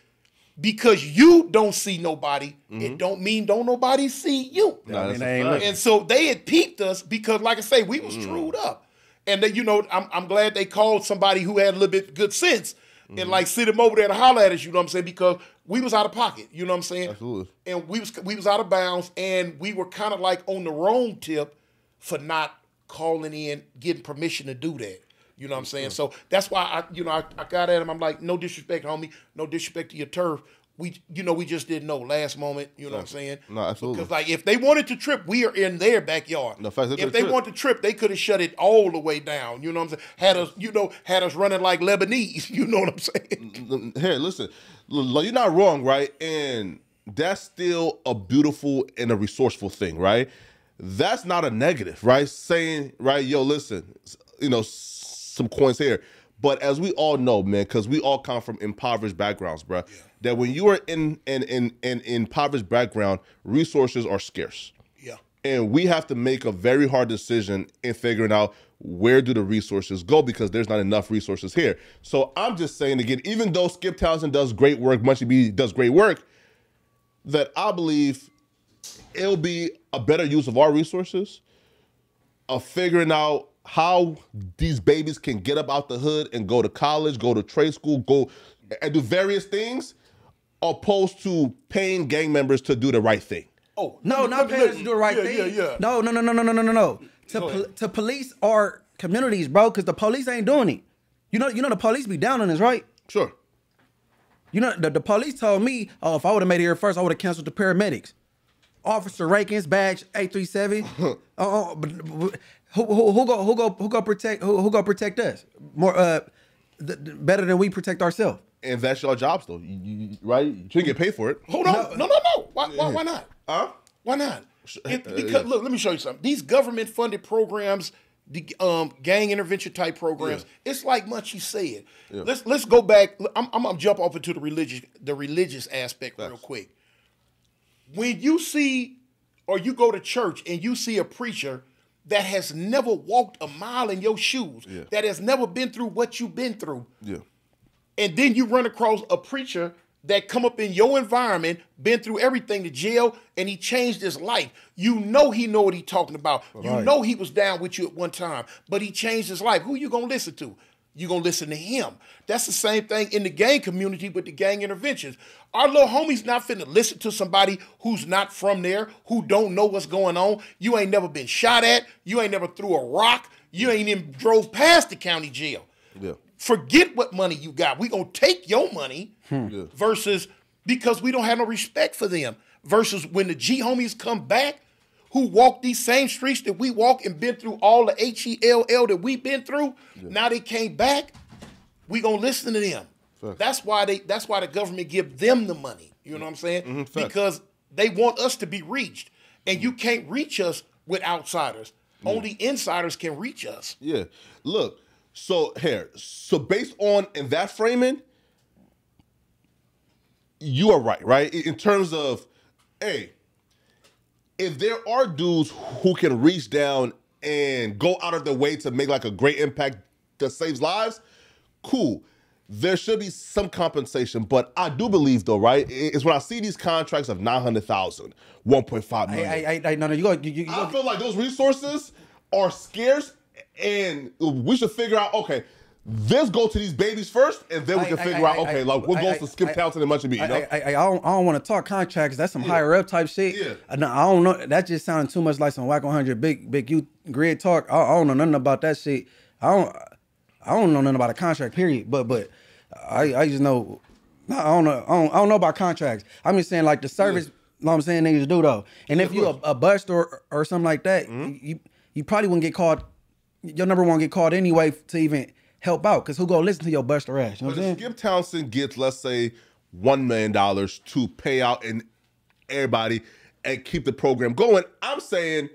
Because you don't see nobody, it mm-hmm. don't mean don't nobody see you. Nah, that's mean, ain't And so they had peeped us because, like I say, we was mm-hmm. screwed up. And then, you know, I'm, I'm glad they called somebody who had a little bit good sense and mm-hmm. like sit him over there to holler at us, you know what I'm saying? Because we was out of pocket, you know what I'm saying? Absolutely. And we was we was out of bounds and we were kind of like on the wrong tip for not calling in, getting permission to do that. You know what I'm saying? So that's why I, you know, I, I got at him. I'm like, no disrespect, homie, no disrespect to your turf. We, you know, we just didn't know last moment. You know what I'm saying? No, absolutely. Because like, if they wanted to trip, we are in their backyard. No, facts, if they wanted to trip, they could have shut it all the way down. You know what I'm saying? Had us, you know, had us running like Lebanese. You know what I'm saying? Here, listen, you're not wrong, right? And that's still a beautiful and a resourceful thing, right? That's not a negative, right? Saying, right, yo, listen, you know, some coins here. But as we all know, man, because we all come from impoverished backgrounds, bruh, that when you are in in in in impoverished background, resources are scarce. Yeah. And we have to make a very hard decision in figuring out where do the resources go because there's not enough resources here. So I'm just saying again, even though Skip Townsend does great work, Munchie B does great work, that I believe it'll be a better use of our resources of figuring out how these babies can get up out the hood and go to college, go to trade school, go and do various things, opposed to paying gang members to do the right thing. Oh No, not paying us to do the right yeah, thing. Yeah, yeah. No, no, no, no, no, no, no, no, no. To pol- to police our communities, bro, because the police ain't doing it. You know, you know the police be down on this, right? Sure. You know, the, the police told me, oh, if I would have made it here first, I would have canceled the paramedics. Officer Rankins, badge 837. uh, uh, but, but who, who, who go who go who go protect who, who go protect us more uh th- th- better than we protect ourselves? And that's your jobs though, you, you- right? You shouldn't get paid for it. Hold on. No, no, no. Why, why, why not? Huh? Why not? It- uh, because yeah. look, let me show you something. These government funded programs, the um, gang intervention type programs, it's like much you said. Let's let's go back. I'm, I'm gonna jump off into the religious the religious aspect real quick. When you see or you go to church and you see a preacher that has never walked a mile in your shoes, Yeah. that has never been through what you've been through, Yeah. and then you run across a preacher that come up in your environment, been through everything to jail, and he changed his life. You know he know what he talking about. You know he was down with you at one time, but he changed his life. Who you gonna listen to? You gonna listen to him. That's the same thing in the gang community with the gang interventions. Our little homies not finna listen to somebody who's not from there, who don't know what's going on. You ain't never been shot at. You ain't never threw a rock. You ain't even drove past the county jail Yeah. forget what money you got. We gonna take your money hmm. Yeah. versus because we don't have no respect for them. Versus when the G homies come back, who walk these same streets that we walk and been through all the H E L L that we've been through. Now they came back, we gonna listen to them. That's why they. That's why the government give them the money. You know what I'm saying? Mm-hmm. Because they want us to be reached, and you can't reach us with outsiders. Only insiders can reach us. Yeah. Look, so here, so based on in that framing, you are right, right? In in terms of, hey, if there are dudes who can reach down and go out of their way to make like a great impact that saves lives, cool. There should be some compensation, but I do believe though, right? i- Is when I see these contracts of 900,000, 1.5 million. Hey, hey, hey, no, no, you go, you, you, you I feel like those resources are scarce, and we should figure out. Okay, this go to these babies first, and then we can I- figure I- out. Okay, I- like what goes to Skip Townsend and Munchie B. You know? I, I, I, I don't, I don't want to talk contracts. That's some higher up type shit. Yeah. I, no, I don't know. That just sounded too much like some Wack 100 big big you grid talk. I, don't know nothing about that shit. I don't. I don't know nothing about a contract. Period. But but I I just know. I don't know. I don't, I don't know about contracts. I'm just saying like the service. You know what I'm saying niggas do though. And if you a, a bust or or something like that, Mm-hmm. you you probably wouldn't get called. Your number one get called anyway to even help out. Cause who gonna listen to your bust or ass? You know But what I'm if? Skip Townsend gets, let's say, one million dollars to pay out and everybody and keep the program going, I'm saying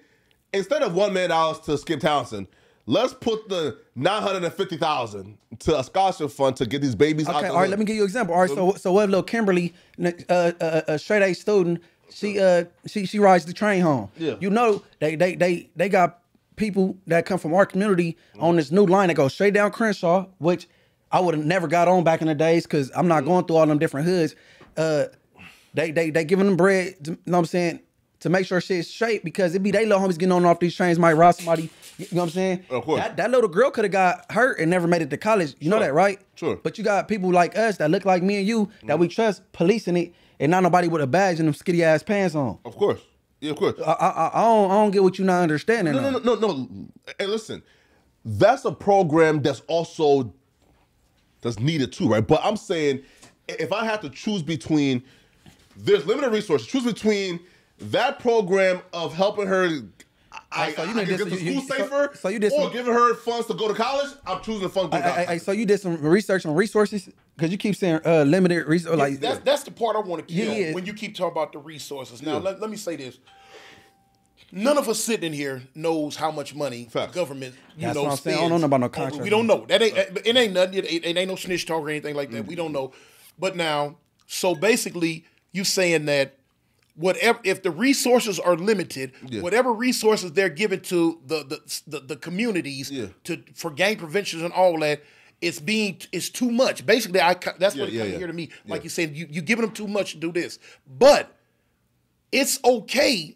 instead of one million dollars to Skip Townsend, let's put the nine hundred and fifty thousand to a scholarship fund to get these babies. Okay, the all right. hood. Let me give you an example. All right, so so what if little Kimberly, uh, uh, a straight A student, she uh she she rides the train home. Yeah. You know they they they they got people that come from our community on this new line that goes straight down Crenshaw, which I would have never got on back in the days because I'm not going through all them different hoods. Uh, they they they giving them bread. To, you know what I'm saying? To make sure shit's straight because it be they little homies getting on off these trains might rob somebody. You know what I'm saying? Of course. That, that little girl could have got hurt and never made it to college. You know that, right? Sure. But you got people like us that look like me and you that we trust policing it, and not nobody with a badge and them skitty ass pants on. Of course, yeah, of course. I, I, I don't I don't get what you're not understanding. No, no, no, no, no. Hey, listen, that's a program that's also that's needed too, right? But I'm saying if I have to choose between there's limited resources, choose between that program of helping her. I, so you I can get to you- school you- so- safer, so you did or some- giving her funds to go to college. I'm choosing the funds to I, I, I, so you did some research on resources because you keep saying uh, limited resources. Like that's that's the part I want to kill Yeah, yeah. when you keep talking about the resources. Now let, let me say this. None of us sitting in here knows how much money Facts. the government, you That's know, what I'm saying. I don't know about no contract. We don't know. That ain't it ain't nothing. It, it ain't no snitch talk or anything like that. We don't know. But now, so basically, you saying that whatever if the resources are limited, Yeah. whatever resources they're given to the the the, the communities Yeah. to for gang prevention and all that. It's being it's too much. Basically, I co- that's what Yeah, it yeah, comes yeah. here to me. Like Yeah. you said, you you giving them too much to do this, but it's okay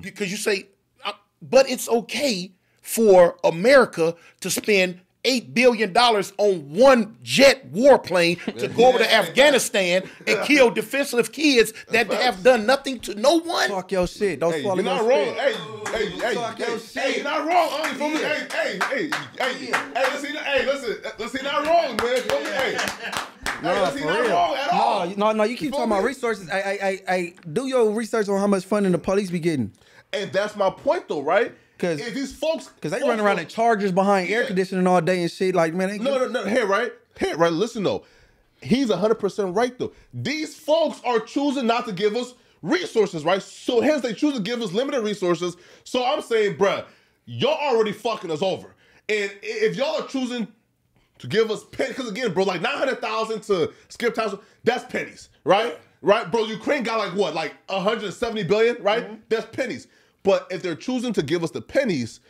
because you say, uh, but it's okay for America to spend eight billion dollars on one jet warplane to go over to Afghanistan and kill defenseless kids that have done nothing to no one. talk your shit. Don't Hey, swallow you're not your wrong. spit. Hey, hey, hey, Talk hey, your hey, shit. you're not wrong. Hey, feel me? Hey, hey, hey, hey, hey, listen, hey, listen, listen, not wrong, man. Feel me? Hey, hey, Nah, for real. wrong at all. No, no, no. You keep feel talking about resources. I, I, I, I do your research on how much funding the police be getting. And that's my point, though, right? Because these folks, Cause they folks run around in chargers behind air conditioning all day and shit. Like man, they No, no, no. Here, right? Here, right? Listen, though. He's 100% right, though. These folks are choosing not to give us resources, right? So hence they choose to give us limited resources. So I'm saying, bruh, y'all already fucking us over. And if y'all are choosing to give us pennies, because again, bro, like 900,000 to Skip Townsend, that's pennies, right? Right, bro. Ukraine got like what, like 170 billion, right? Mm-hmm. That's pennies. But if they're choosing to give us the pennies,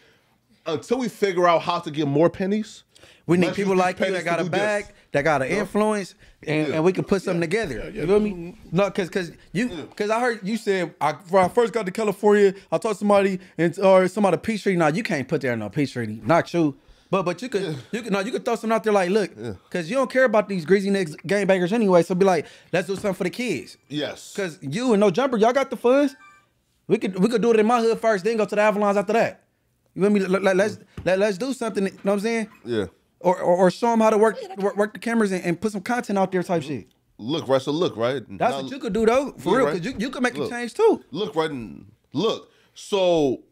until we figure out how to get more pennies, We need people like you that got a bag, this. that got an influence, and, Yeah. and we can put something together. You feel me? No, cause cause you cause I heard you said I, when I first got to California, I talked to somebody and or somebody Peachtree. Now you can't put there no Peachtree, not you. But but you could you could no you could throw something out there like look, cause you don't care about these greasy niggas gangbangers anyway. So be like, let's do something for the kids. Yes. Cause you and No Jumper, y'all got the funds. We could we could do it in my hood first, then go to the Avalons after that. You feel me? Let, let, let's let, let's do something. You know what I'm saying? Yeah. or, or or show them how to work oh, work, work the cameras and, and put some content out there type shit. Look, right. So look, right. That's Now- what you could do though, for Yeah, real, right. because you, you could make Look. a change too. Look, right. n- Look. So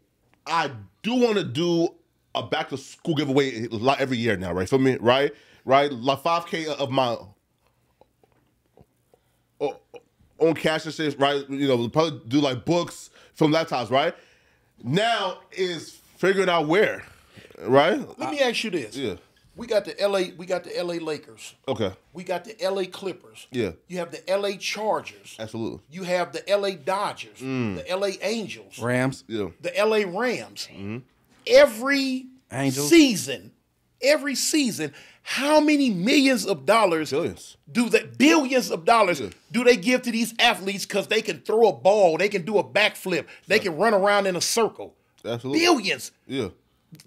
I do want to do a back to school giveaway every year now, right? For me, right? Right. Like five k of my o- own cash and shit, right? You know, probably do like books from laptops, right? Now is figuring out where, right? Let me ask you this. Yeah. We got the LA, we got the LA Lakers. Okay. We got the LA Clippers. Yeah. You have the LA Chargers. Absolutely. You have the LA Dodgers, Mm. the LA Angels, Rams. Yeah. the LA Rams. Mm-hmm. Every Angels. season, every season, how many millions of dollars Billions. do they billions of dollars do they give to these athletes because they can throw a ball, they can do a backflip, they can run around in a circle. Absolutely. Billions Yeah.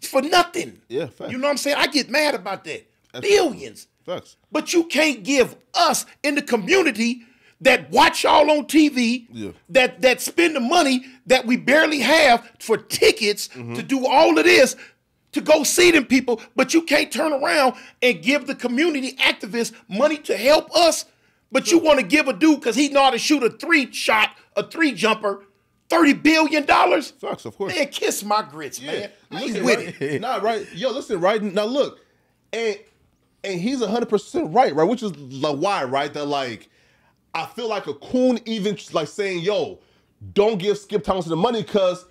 for nothing. Yeah, facts. You know what I'm saying? I get mad about that. Absolutely. Billions. Facts. But you can't give us in the community that watch y'all on TV, Yeah. that that spend the money that we barely have for tickets Mm-hmm. to do all of this to go see them people, but you can't turn around and give the community activists money to help us. But you want to give a dude because he know how to shoot a three shot, a three jumper, thirty billion dollars. Facts, of course. Man, kiss my grits, man. I Listen, with right? it. Nah, right. Yo, listen, right now. Look, and and he's hundred percent right, right? Which is like why, right? That like, I feel like a coon even like saying, "Yo, don't give Skip Townsend the money," because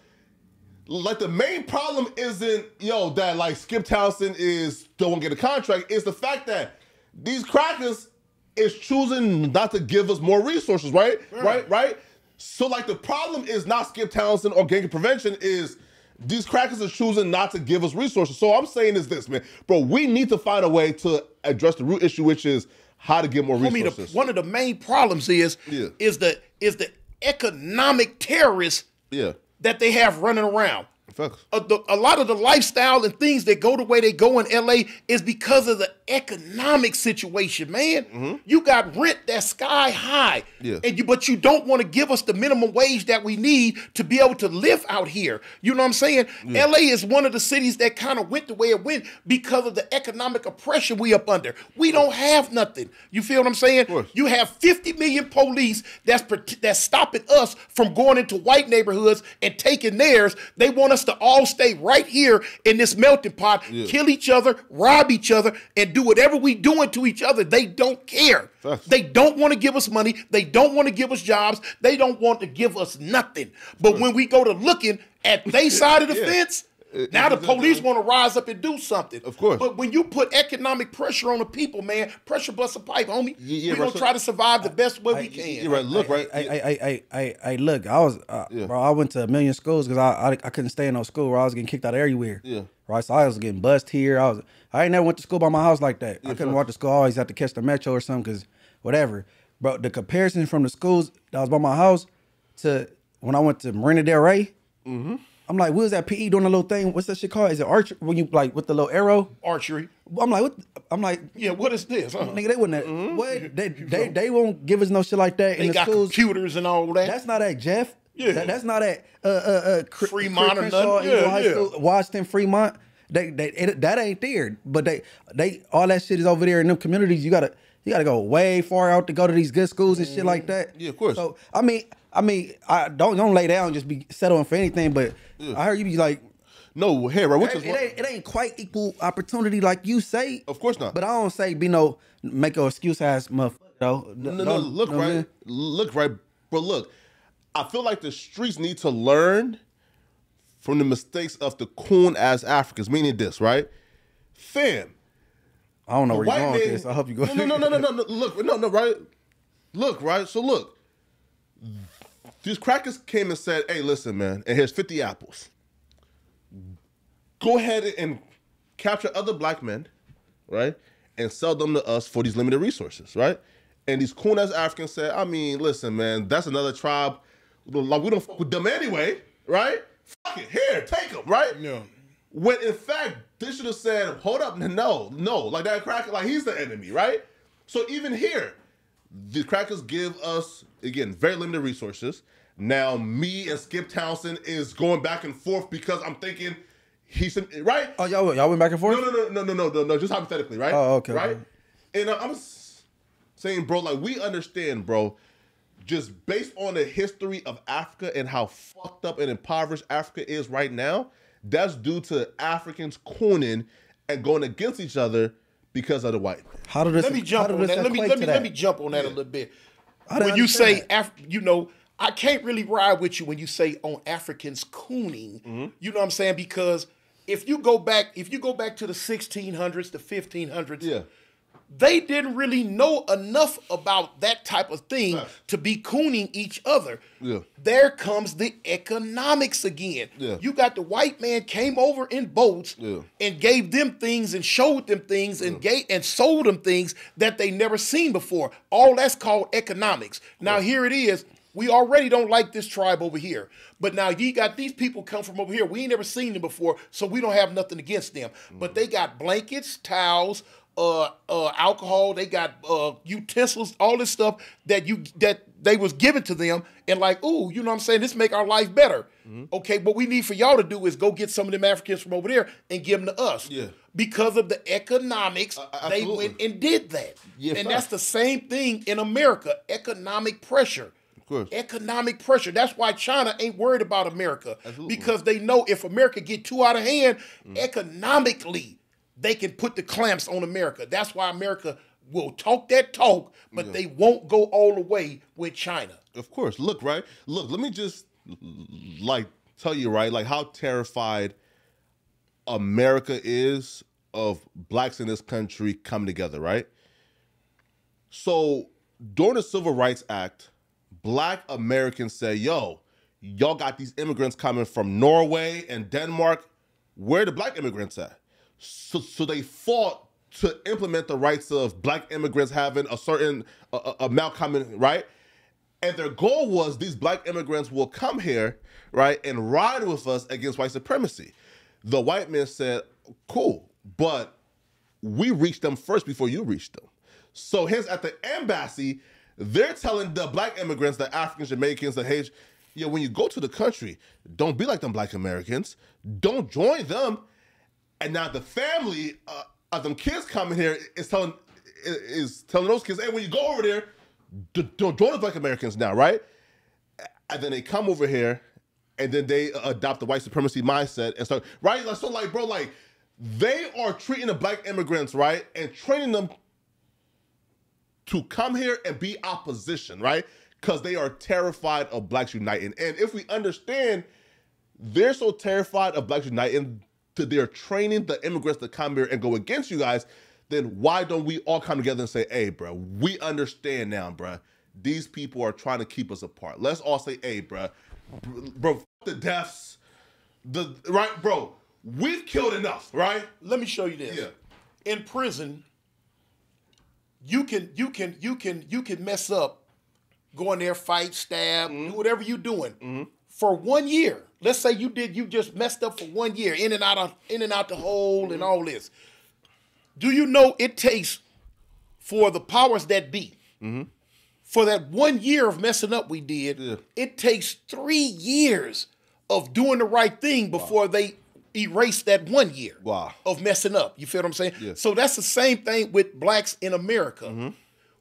like the main problem isn't yo that like Skip Townsend is don't get a contract. It's the fact that these crackers is choosing not to give us more resources, right? Right, right. So like the problem is not Skip Townsend or gang prevention is these crackers are choosing not to give us resources. So I'm saying is this, man, bro. We need to find a way to address the root issue, which is how to get more Homie, the, resources. one of the main problems is Yeah. is the is the economic terrorists yeah, that they have running around. Facts. A, the, a lot of the lifestyle and things that go the way they go in LA is because of the economic situation, man. You got rent that's sky high, Mm-hmm. Yeah. and you but you don't want to give us the minimum wage that we need to be able to live out here. You know what I'm saying? LA is one of the cities that kind of went the way it went because of the economic oppression we up under. We don't have nothing. You feel what I'm saying? You have 50 million police that's that's stopping us from going into white neighborhoods and taking theirs. They want us to all stay right here in this melting pot, kill each other, rob each other, and do whatever we doing to each other. They don't care. Facts. They don't want to give us money. They don't want to give us jobs. They don't want to give us nothing. But when we go to looking at they side of the Yeah. fence, now the police want to rise up and do something. Of course. But when you put economic pressure on the people, man, pressure bust a pipe, homie. yeah, We're gonna so- try to survive the best way we can. You're right. Look, right. I, I, I, I, I, look. I was, uh, Yeah. bro. I went to a million schools because I, I, I couldn't stay in no school where I was getting kicked out everywhere. Yeah. Right. So I was getting bussed here. I was, I ain't never went to school by my house like that. I couldn't facts. walk to school. I always had to catch the metro or something because whatever. Bro, the comparison from the schools that was by my house to when I went to Marina Del Rey. Mm-hmm. I'm like, we was at PE doing a little thing. What's that shit called? Is it archer? When you like with the little arrow? Archery. I'm like, what? I'm like, Yeah, what is this? huh? nigga, they wouldn't. What? They, they, they won't give us no shit like that They in the got schools. computers and all that. That's not at Jeff. Yeah. That- that's not at uh uh uh Cr- Fremont or Crenshaw, nothing. Yeah, High yeah. School, Washington, Fremont. They, they it, that ain't there. But they they all that shit is over there in them communities. You gotta you gotta go way far out to go to these good schools and shit like that. Yeah, of course. So I mean I mean I don't don't lay down and just be settling for anything. But I heard you be like. No, hey, right. Which It, is it ain't, it ain't quite equal opportunity like you say. Of course not. But I don't say be no make a excuse ass motherfucker though. No, no, look know right, saying? look right, but look, I feel like the streets need to learn from the mistakes of the coon ass Africans. Meaning this, right, fam. I don't know where you're going with this. I hope you go. No, no, no, no, no, no. Look, no, no, right. Look, right. So look, these crackers came and said, "Hey, listen, man, and here's 50 apples. Go ahead and capture other black men, right, and sell them to us for these limited resources, right." And these cool ass Africans said, "I mean, listen, man, that's another tribe. Like we don't fuck with them anyway, right? Fuck it, here, take them, right? Yeah. When in fact, they should have said, hold up, no, no, like that cracker, like he's the enemy, right? So even here, the crackers give us, again, very limited resources. Now, me and Skip Townsend is going back and forth because I'm thinking he sent right. Oh, y'all y'all went back and forth. No, no, no, no, no, no, no, no. Just hypothetically, right? Oh, okay, Right. okay. And uh, I'm saying, bro, like we understand, bro. Just based on the history of Africa and how fucked up and impoverished Africa is right now, that's due to Africans cooning and going against each other because of the white. How did this? let me jump on that. Let me let me let me jump on that a little bit. I didn't When you say, that. Af- you know, I can't really ride with you when you say on Africans cooning. Mm-hmm. You know what I'm saying? Because if you go back, if you go back to the 1600s, the 1500s, Yeah. they didn't really know enough about that type of thing Right. to be cooning each other. Yeah. There comes the economics again. Yeah. You got the white man came over in boats Yeah. and gave them things and showed them things and gave and sold them things that they never seen before. All that's called economics. Now here it is. We already don't like this tribe over here. But now you got these people come from over here. We ain't never seen them before, so we don't have nothing against them. But they got blankets, towels, uh, uh, alcohol. They got uh, utensils, all this stuff that you that they was given to them, and like, ooh, you know what I'm saying? This make our life better. Okay, what we need for y'all to do is go get some of them Africans from over there and give them to us. Yeah. Because of the economics, they went and did that. Yeah, and facts. that's the same thing in America. Economic pressure. Course. Economic pressure. That's why China ain't worried about America. Absolutely. Because they know if America get too out of hand, Mm. economically, they can put the clamps on America. That's why America will talk that talk, but they won't go all the way with China. Of course. Look, right? Look, let me just like tell you, right? Like how terrified America is of blacks in this country coming together, right? So during the Civil Rights Act, black Americans say, yo, y'all got these immigrants coming from Norway and Denmark. Where the black immigrants at? So, so they fought to implement the rights of black immigrants having a certain uh, amount coming, right? And their goal was these black immigrants will come here, right, and ride with us against white supremacy. The white men said, cool, but we reached them first before you reached them. So hence at the embassy, they're telling the black immigrants, the Africans, Jamaicans, the Haitians, yeah, when you go to the country, don't be like them black Americans. Don't join them. And now the family uh, of them kids coming here is telling is telling those kids, hey, when you go over there, don't join the black Americans now, right? And then they come over here, and then they adopt the white supremacy mindset and start right. So like, bro, like they are treating the black immigrants right and training them to come here and be opposition, right? Because they are terrified of blacks uniting. And if we understand they're so terrified of blacks uniting that they're training the immigrants to come here and go against you guys, then why don't we all come together and say, hey, bro, we understand now, bro. These people are trying to keep us apart. Let's all say, hey, bro, bro, f- the deaths, the right, bro. We've killed enough, right? Let me show you this. Yeah. In prison, you can you can you can you can mess up, go in there, fight, stab, Mm-hmm. do whatever you're doing for one year. Let's say you did you just messed up for one year, in and out of in and out the hole Mm-hmm. and all this. Do you know it takes for the powers that be for that one year of messing up we did? Yeah. It takes three years of doing the right thing before they erase that one year Wow. of messing up. You feel what I'm saying? Yeah. So that's the same thing with blacks in America. Mm-hmm.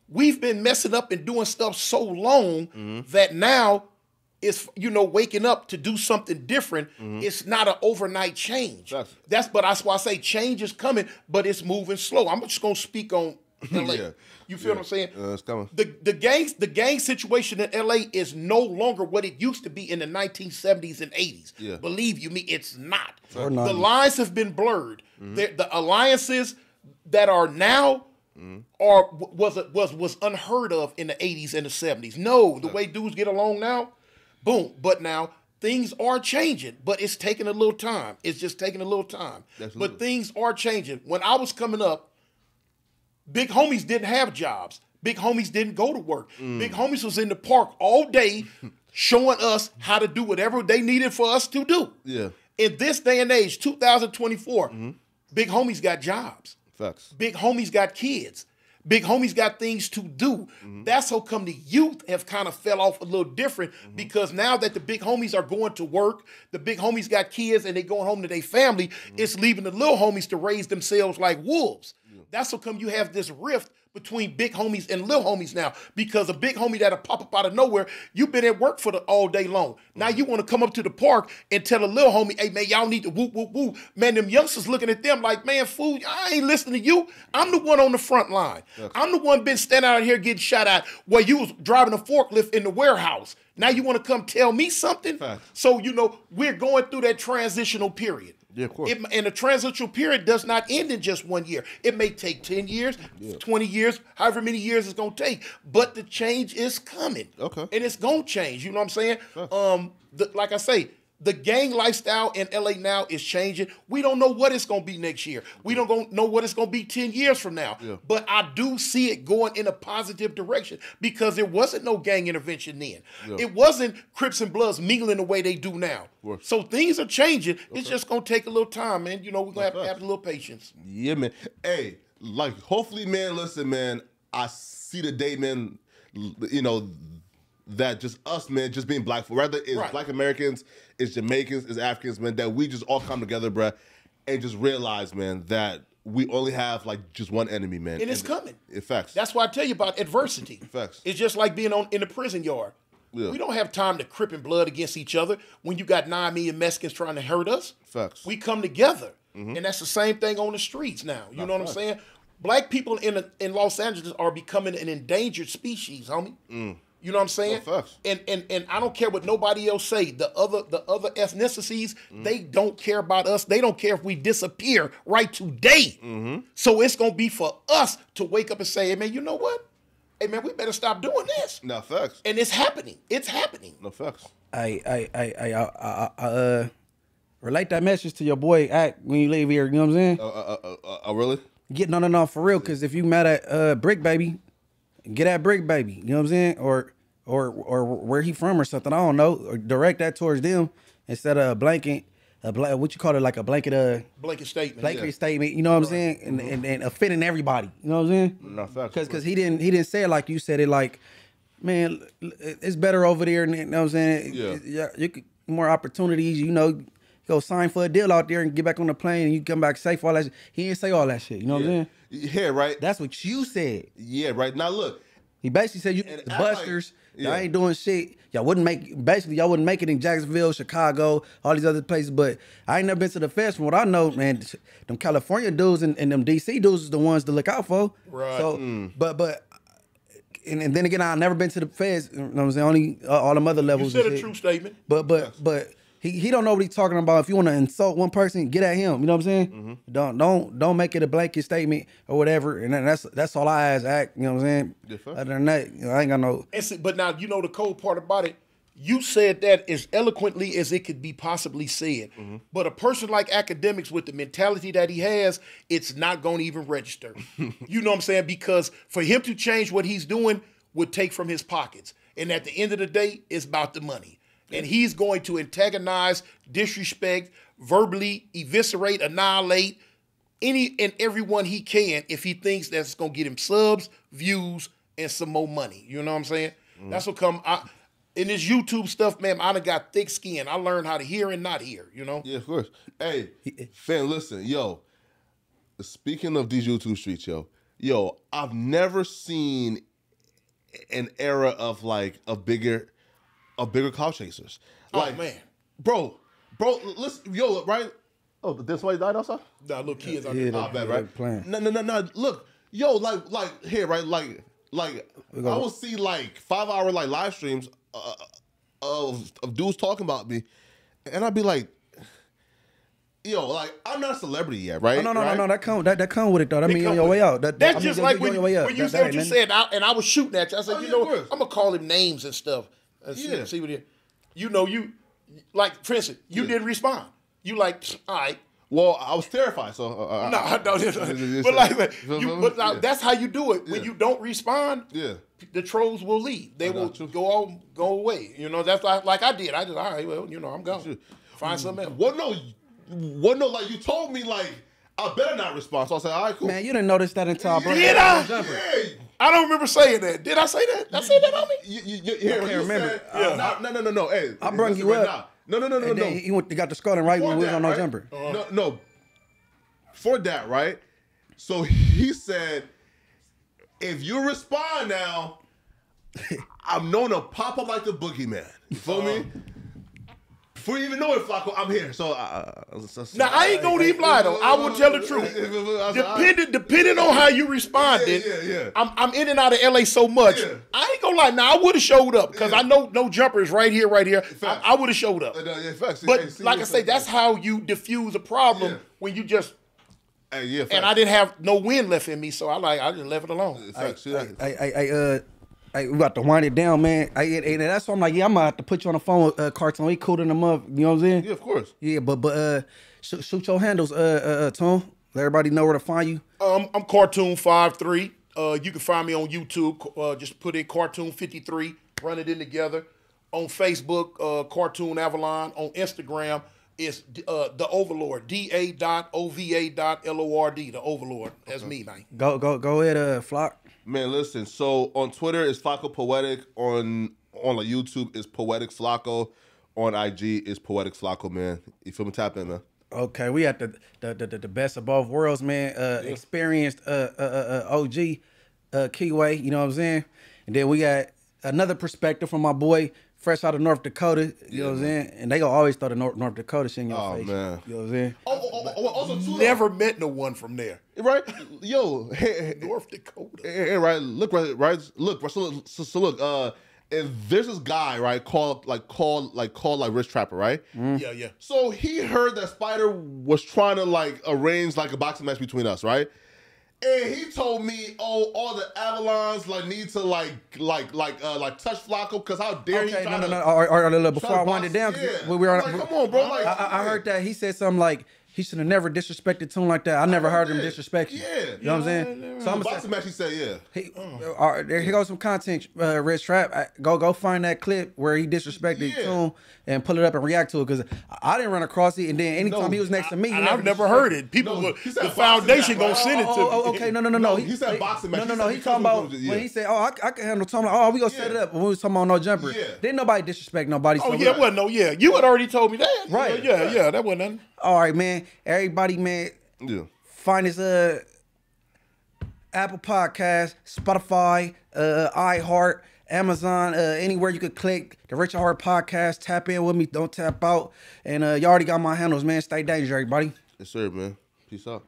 We've been messing up and doing stuff so long Mm-hmm. that now it's you know waking up to do something different. It's not an overnight change. Mm-hmm. That's- That's but that's why I say change is coming, but it's moving slow. I'm just gonna speak on LA. Yeah. You feel what I'm saying? Uh, it's coming. The the gangs the gang situation in LA is no longer what it used to be in the 1970s and 80s. Yeah. Believe you me, it's not. Or The 90s. lines have been blurred. Mm-hmm. The, the alliances that are now are was was was unheard of in the 80s and the 70s. No, the way dudes get along now, boom. But now things are changing, but it's taking a little time. It's just taking a little time. Absolutely. But things are changing. When I was coming up, big homies didn't have jobs. Big homies didn't go to work. Mm. Big homies was in the park all day showing us how to do whatever they needed for us to do. Yeah. In this day and age, 2024, big homies got jobs. Facts. Big homies got kids. Big homies got things to do. Mm-hmm. That's how come the youth have kind of fell off a little different mm-hmm. because now that the big homies are going to work, the big homies got kids and they going home to their family, mm-hmm. it's leaving the little homies to raise themselves like wolves. That's how come you have this rift between big homies and little homies now. Because a big homie that'll pop up out of nowhere, you've been at work for the all day long. Now you want to come up to the park and tell a little homie, hey man, y'all need to whoop whoop whoop. Man, them youngsters looking at them like, man, fool, I ain't listening to you. I'm the one on the front line. I'm the one been standing out here getting shot at while you was driving a forklift in the warehouse. Now you want to come tell me something? So you know we're going through that transitional period. Yeah, of course. It, and the transitional period does not end in just one year. It may take 10 years, 20 years, however many years it's going to take. But the change is coming. Okay. And it's going to change. You know what I'm saying? Um, the, like I say, the gang lifestyle in LA now is changing. We don't know what it's going to be next year. We don't know what it's going to be 10 years from now. But I do see it going in a positive direction because there wasn't no gang intervention then. It wasn't Crips and Bloods mingling the way they do now. So things are changing. It's just going to take a little time, man. You know, we're going to have to have a little patience. Yeah, man. Hey, like, hopefully, man, listen, man, I see the day, man, you know, that just us, man, just being black, whether it's Right. black Americans, it's Jamaicans, it's Africans, man, that we just all come together, bruh, and just realize, man, that we only have like just one enemy, man. And it's coming. It facts. That's why I tell you about adversity. Facts. It's just like being on in the prison yard. Yeah. We don't have time to crip and blood against each other when you got nine million Mexicans trying to hurt us. Facts. We come together, mm-hmm. and that's the same thing on the streets now. You know what I'm saying? Black people in in Los Angeles are becoming an endangered species, homie. Mm. You know what I'm saying? No, and and and I don't care what nobody else say. The other the other ethnicities, they don't care about us. They don't care if we disappear right today. So it's gonna be for us to wake up and say, "Hey man, you know what? Hey man, we better stop doing this." no facts. And it's happening. It's happening. No facts. I I I I, I, I, I uh relate that message to your boy Act when you leave here. You know what I'm saying? Uh, uh, uh, uh, uh, really? Get no no no for real. Cause if you mad at uh Brick Baby, get that Brick Baby. You know what I'm saying? Or or or where he from or something. I don't know. Or direct that towards them instead of a blanket. A bla- what you call it like a blanket uh Blanket statement. blanket statement. You know what I'm saying? And, and and offending everybody. You know what I'm saying? No. Cause, cause he didn't he didn't say it like you said it like, man, it's better over there. And you know what I'm saying? Yeah. yeah, you could more opportunities. You know, go sign for a deal out there and get back on the plane and you come back safe. All that. Shit. He didn't say all that shit. You know what I'm saying? Yeah, right. That's what you said. yeah, right. Now look, He basically said you And the act like- busters. yeah. Y'all ain't doing shit. Y'all wouldn't make basically y'all wouldn't make it in Jacksonville, Chicago, all these other places. But I ain't never been to the fest. From what I know, man, them California dudes and, and them DC dudes is the ones to look out for. Right. So, Mm. but but. And, and then again, I've never been to the feds. You know what I'm saying? Only uh, all them other You levels. said a true statement. But but but he, he don't know what he's talking about. If you want to insult one person, get at him. You know what I'm saying? Mm-hmm. Don't don't don't make it a blanket statement or whatever. And then that's that's all I ask. Act. You know what I'm saying? Yeah, fair. Other than that, you know, I ain't got no. And see, but now you know the cold part about it. You said that as eloquently as it could be possibly said. But a person like Akademiks with the mentality that he has, it's not going to even register. you know what I'm saying? Because for him to change what he's doing would take from his pockets. And at the end of the day, it's about the money. And he's going to antagonize, disrespect, verbally eviscerate, annihilate any and everyone he can if he thinks that's gonna get him subs, views, and some more money. You know what I'm saying? Mm-hmm. That's what come I in this YouTube stuff, man, I done got thick skin. I learned how to hear and not hear, you know? Yeah, of course. Hey, eh. fan, listen, yo. Speaking of these YouTube streets, yo, yo, I've never seen an era of like a bigger, of bigger cow chasers. Oh, Like, man. bro, bro, listen, yo, right? Oh, this why you died outside? Nah, little kids out Yeah, there. they- Ah, bad, right? playing. No, no, no, no. Look, yo, like, like here, right? Like, like I will see like five hour like live streams uh, of of dudes talking about me, and I'd be like, yo, like I'm not a celebrity yet, right? Oh, no, no, right? no, no. That come that, that come with it though. That They mean you come on your way out. That, That's I mean, just like you when, on your way out. when you That- said that what you ain't said, I, and I was shooting at you. I said, Oh, you yeah, know, of. I'm gonna call him names and stuff. And see, Yeah. see what he, you know, you like for instance, you Yeah. didn't respond. You like, all right, Well, I was terrified, so uh, no, I, no, it's- but like, but, you, but now, that's how you do it. When Yeah. you don't respond, yeah. the trolls will leave. They will you. go all, go away. You know, that's like, like I did. I just, all right, well, you know, I'm gone. Find something else. What no, what no? Like you told me, like I better not respond. So I said, all right, cool. Man, you didn't notice that until I brought Did it I? up. Jumper. Hey, I don't remember saying that. Did I say that? Did I say that on me? you, you, you, here, can't you remember. Said, uh, Yeah. no, no, no, no, no. Hey, I brung listen you right up. now. No, no, no, no, And no. then he went, he got the scolding right when we was that, on no right? jumper. Uh-huh. No, no. For that, right? So he said, if you respond now, I'm known to pop up like the boogeyman. You feel me? Uh-huh. Before you even know it, Flakko, I'm here. So, uh, so, so Now I ain't gonna even lie though. I will tell the truth. Depending, depending on how you responded, Yeah, yeah, yeah. I'm, I'm in and out of LA so much. Yeah. I ain't gonna lie. Now I would have showed up because I know No Jumper is right here, right here. I, Facts. I would have showed up. Uh, no, yeah, facts. But Hey, see, like I say, that's how you diffuse a problem Yeah. when you just. Hey, yeah, And I didn't have no wind left in me, so I like I just left it alone. Facts, see that? I, I, I, uh, We got to wind it down, man. I, and and that's why I'm like, yeah, I'm gonna have to put you on the phone with uh, Cartoon. He cool in the month. You know what I'm saying? Yeah, of course. Yeah, but but uh, shoot, shoot your handles, uh, uh, uh, Tone. Let everybody know where to find you. Um, I'm cartoon five three. Uh, you can find me on YouTube. Uh, just put in cartoon fifty three. Run it in together. On Facebook, uh, cartoon Avalon. On Instagram, it's uh, the Overlord. D A dot O V A dot L O R D. The Overlord. That's me, man. Go go go ahead, uh, Flock. Man, listen. So on Twitter is Flakko Poetik. On on like YouTube is Poetik Flakko. On IG is Poetik Flakko. Man, you feel me? Tap in, man. Okay, we at the the the, the, best of both worlds, man. Uh, experienced uh, uh, uh, uh, OG uh, Keyway, you know what I'm saying? And then we got another perspective from my boy, fresh out of North Dakota. You know what I'm saying? And they gonna always throw the North, North Dakota shit in your Oh, face. man. You know what I'm saying? Oh, oh, oh, oh, also too. Never met no one from there. right? Yo, hey, hey, North Dakota. hey, hey, right? Look, right, right? Look, so, look, so, so look. Uh, if there's this guy, right, called like called like called like Rich Trapper, right? Yeah, yeah. So he heard that Spider was trying to like arrange like a boxing match between us, right? And he told me, oh, all the Avalons like need to like like like uh like touch Flakko because how dare he Okay, try no, no, no. All right, all right, look, before I wind it down, yeah. we we were I'm like, come on, bro. Like, I, I- I heard that he said something like he should have never disrespected Tune like that. I never heard him did. disrespect you. Yeah. you know what I'm saying? So I'm the gonna boxing match. He said, yeah. He, all right, there, here goes some content, uh, Rich Trap. I, go go find that clip where he disrespected Yeah. Tune and pull it up and react to it because I, I didn't run across it. And then anytime No, he was next to me, he And I've never heard it. People, No, look, he said the foundation match, gonna send it to Oh, oh, okay, no, no, no, no. No, he said boxing match. No, no, no. said- He he talking about when he said, "Oh, I, I can handle Tune." Like, oh, we gonna set it up when we was talking about No Jumper. Yeah. Didn't nobody disrespect nobody. Oh yeah, we- well no, yeah. You had already told me that. Right. Yeah, yeah, yeah. That wasn't nothing. All right, man. Everybody, man. Yeah. Find us uh Apple Podcast, Spotify, uh iHeart, Amazon, uh anywhere you could click the Rich at Heart Podcast. Tap in with me, don't tap out. And uh you already got my handles, man. Stay dangerous, everybody. Yes, sir, man. Peace out.